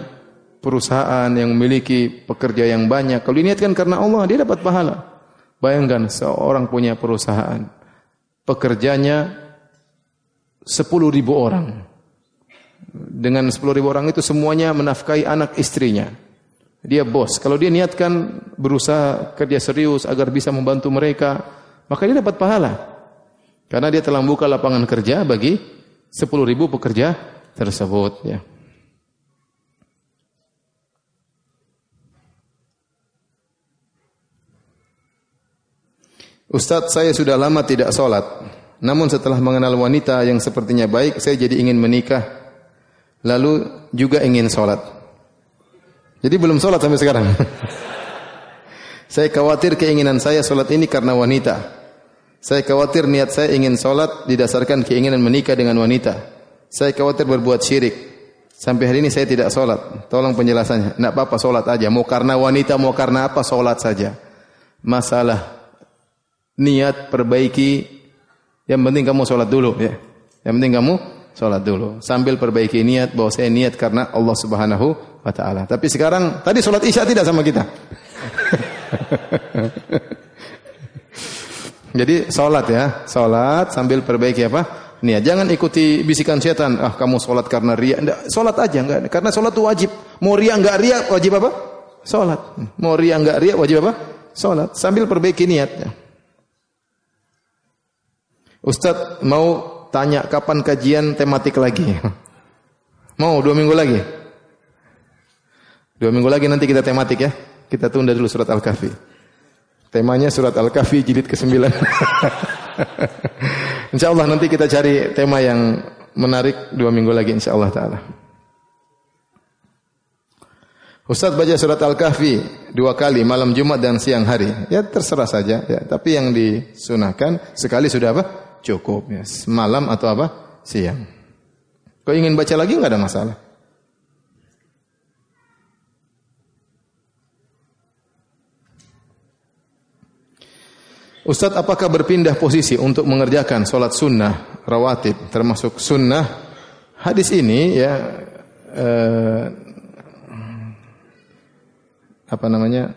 perusahaan yang memiliki pekerja yang banyak, kalau diniatkan karena Allah dia dapat pahala. Bayangkan seorang punya perusahaan, pekerjanya 10 ribu orang. Dengan 10 ribu orang itu semuanya menafkahi anak istrinya. Dia bos. Kalau dia niatkan berusaha kerja serius agar bisa membantu mereka, maka dia dapat pahala. Karena dia telah membuka lapangan kerja bagi 10 ribu pekerja tersebut. Ya. Ustadz, saya sudah lama tidak sholat. Namun setelah mengenal wanita yang sepertinya baik, saya jadi ingin menikah. Lalu juga ingin sholat. Jadi belum sholat sampai sekarang. saya khawatir keinginan saya sholat ini karena wanita. Saya khawatir niat saya ingin sholat didasarkan keinginan menikah dengan wanita. Saya khawatir berbuat syirik. Sampai hari ini saya tidak sholat. Tolong penjelasannya. Tidak apa-apa sholat aja. Mau karena wanita, mau karena apa, sholat saja. Masalah niat perbaiki yang penting kamu sholat dulu ya. Yang penting kamu sholat dulu. Sambil perbaiki niat bahwa saya niat karena Allah Subhanahu wa taala. Tapi sekarang tadi sholat isya tidak sama kita. Jadi sholat ya. Sholat sambil perbaiki apa? Niat. Jangan ikuti bisikan setan. Ah kamu sholat karena ria enggak sholat aja enggak karena sholat itu wajib. Mau ria enggak ria wajib apa? Sholat. Mau ria enggak ria wajib apa? Sholat. Sambil perbaiki niat Ustadz mau tanya kapan kajian tematik lagi? Mau dua minggu lagi? Dua minggu lagi nanti kita tematik ya. Kita tunda dulu surat Al-Kahfi. Temanya surat Al-Kahfi jilid ke-9. insya Allah nanti kita cari tema yang menarik dua minggu lagi insya Allah ta'ala. Ustadz baca surat Al-Kahfi dua kali malam Jumat dan siang hari. Ya terserah saja ya. Tapi yang disunahkan sekali sudah apa? Cukup ya. Malam atau apa? Siang. Kau ingin baca lagi nggak ada masalah. Ustadz apakah berpindah posisi untuk mengerjakan sholat sunnah rawatib termasuk sunnah hadis ini ya eh, apa namanya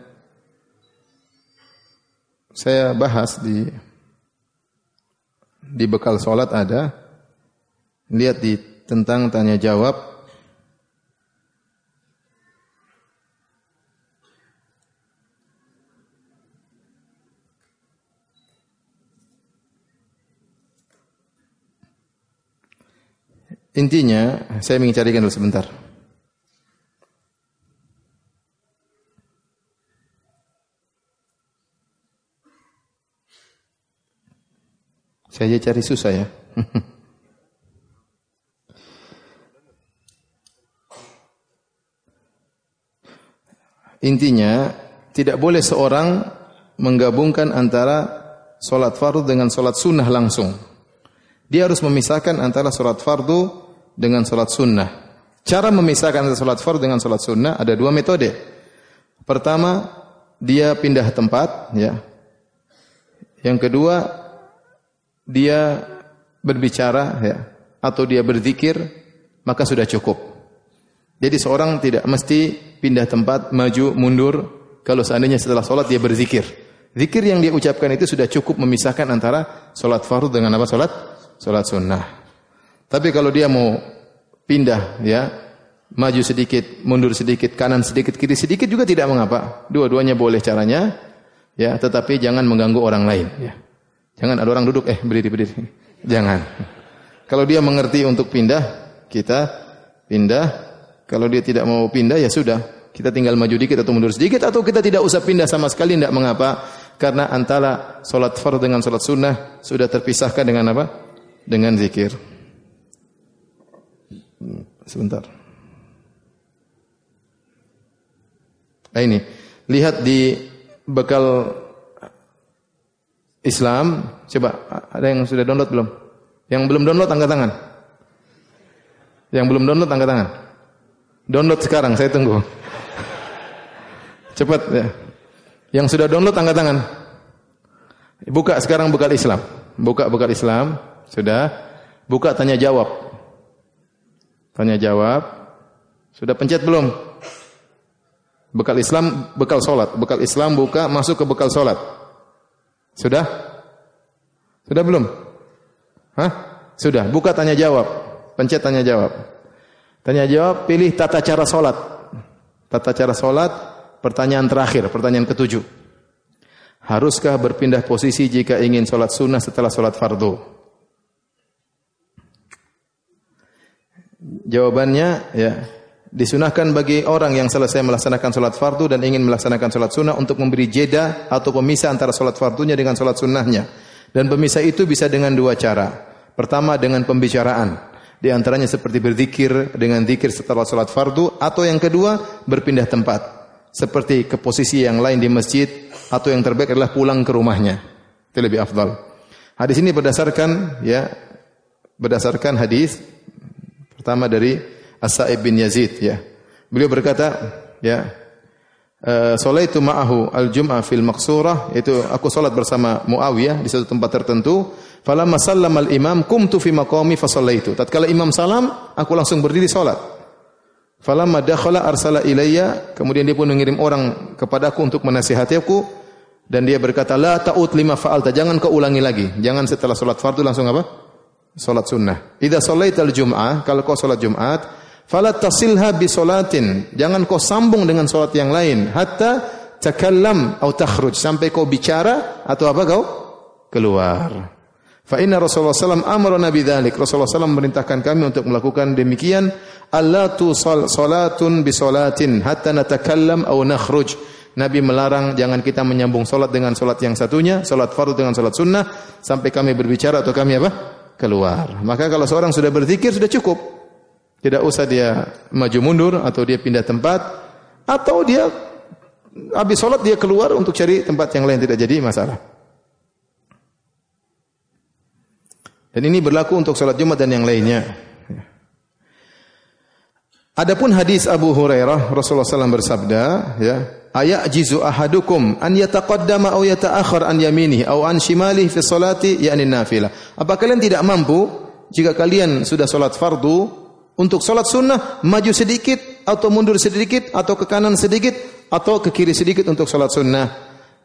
saya bahas di di bekal sholat ada. Lihat di tentang tanya jawab. Intinya, saya ingin carikan dulu sebentar. Saya cari susah ya. Intinya, tidak boleh seorang menggabungkan antara solat fardu dengan solat sunnah langsung. Dia harus memisahkan antara solat fardu dengan solat sunnah. Cara memisahkan antara solat fardu dengan solat sunnah ada dua metode. Pertama, dia pindah tempat, ya. Yang kedua, dia berbicara ya atau dia berzikir maka sudah cukup. Jadi seorang tidak mesti pindah tempat, maju, mundur kalau seandainya setelah sholat dia berzikir. Zikir yang dia ucapkan itu sudah cukup memisahkan antara sholat fardu dengan apa sholat? Sholat sunnah. Tapi kalau dia mau pindah ya, maju sedikit, mundur sedikit, kanan sedikit, kiri sedikit juga tidak mengapa. Dua-duanya boleh caranya. Ya, tetapi jangan mengganggu orang lain ya. Jangan ada orang duduk eh berdiri berdiri. Jangan. Kalau dia mengerti untuk pindah, kita pindah. Kalau dia tidak mau pindah ya sudah, kita tinggal maju dikit atau mundur sedikit atau kita tidak usah pindah sama sekali tidak mengapa karena antara solat fardu dengan solat sunnah sudah terpisahkan dengan apa? Dengan zikir. Hmm, sebentar. Nah ini, lihat di bekal Islam, coba ada yang sudah download belum? Yang belum download angkat tangan. Yang belum download angkat tangan. Download sekarang, saya tunggu. Cepat ya. Yang sudah download angkat tangan. Buka sekarang bekal Islam. Buka bekal Islam, sudah. Buka tanya jawab. Tanya jawab. Sudah pencet belum? Bekal Islam, bekal solat. Bekal Islam buka, masuk ke bekal solat. Sudah? Sudah belum? Hah? Sudah. Buka tanya jawab. Pencet tanya jawab. Tanya jawab, pilih tata cara solat. Tata cara solat, pertanyaan terakhir, pertanyaan ketujuh. Haruskah berpindah posisi jika ingin solat sunnah setelah solat fardu? Jawabannya, ya, disunahkan bagi orang yang selesai melaksanakan solat fardu dan ingin melaksanakan solat sunnah untuk memberi jeda atau pemisah antara solat fardunya dengan solat sunnahnya. Dan pemisah itu bisa dengan dua cara. Pertama dengan pembicaraan. Di antaranya seperti berzikir dengan zikir setelah solat fardu. Atau yang kedua berpindah tempat. Seperti ke posisi yang lain di masjid. Atau yang terbaik adalah pulang ke rumahnya. Itu lebih afdal. Hadis ini berdasarkan ya berdasarkan hadis pertama dari As-Sa'ib bin Yazid ya. Beliau berkata ya Salaitu ma'ahu al-jum'ah fil maqsurah itu aku salat bersama Muawiyah di satu tempat tertentu. Falamma sallama al-imam kumtu fi maqami fa sallaitu tatkala imam salam aku langsung berdiri salat. Falamma dakhala arsala ilayya kemudian dia pun mengirim orang kepadaku untuk menasihati aku. Dan dia berkata la ta'ud lima fa'alta jangan kau ulangi lagi. Jangan setelah salat fardu langsung apa? Salat sunnah. Idza sallaital jum'ah kalau kau salat Jumat Fala tasilha bi salatin. Jangan kau sambung dengan salat yang lain hatta takallam atau takhruj sampai kau bicara atau apa kau keluar. Fa inna Rasulullah amara nabi dzalik. Rasulullah sallam memerintahkan kami untuk melakukan demikian. Allah tu salatun bi salatin hatta natakallam atau nakhruj. Nabi melarang jangan kita menyambung salat dengan salat yang satunya, salat fardu dengan salat sunnah sampai kami berbicara atau kami apa? keluar. Maka kalau seorang sudah berzikir sudah cukup. Tidak usah dia maju mundur atau dia pindah tempat atau dia habis sholat dia keluar untuk cari tempat yang lain tidak jadi masalah. Dan ini berlaku untuk sholat Jumat dan yang lainnya. Adapun hadis Abu Hurairah Rasulullah SAW bersabda, ya, ayak jizu ahadukum an yataqaddama aw yata'akhir an yaminihi aw an shimalihi fi salati yakni nafilah. Apa kalian tidak mampu jika kalian sudah salat fardu untuk sholat sunnah, maju sedikit atau mundur sedikit atau ke kanan sedikit atau ke kiri sedikit untuk sholat sunnah.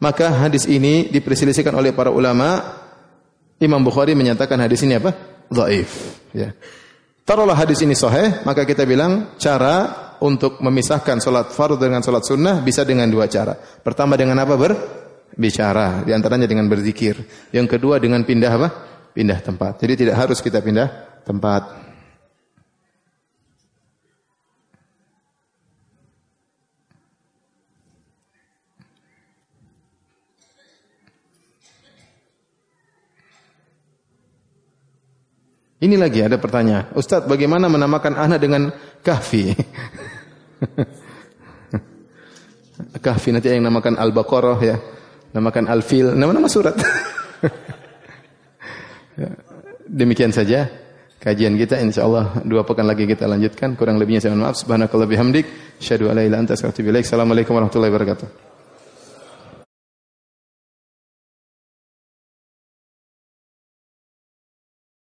Maka hadis ini diperselisihkan oleh para ulama. Imam Bukhari menyatakan hadis ini apa? Dhaif. Ya. Taruhlah hadis ini sahih, maka kita bilang cara untuk memisahkan sholat fardu dengan sholat sunnah bisa dengan dua cara. Pertama dengan apa? Berbicara. Di antaranya dengan berzikir. Yang kedua dengan pindah apa? Pindah tempat. Jadi tidak harus kita pindah tempat. Ini lagi ada pertanyaan. Ustadz, bagaimana menamakan anak dengan kahfi? kahfi nanti yang namakan Al-Baqarah ya. Namakan Al-Fil, nama-nama surat. Ya, demikian saja kajian kita insyaallah dua pekan lagi kita lanjutkan kurang lebihnya saya mohon maaf subhanakallah bihamdik syadu ala ila anta Assalamualaikum warahmatullahi wabarakatuh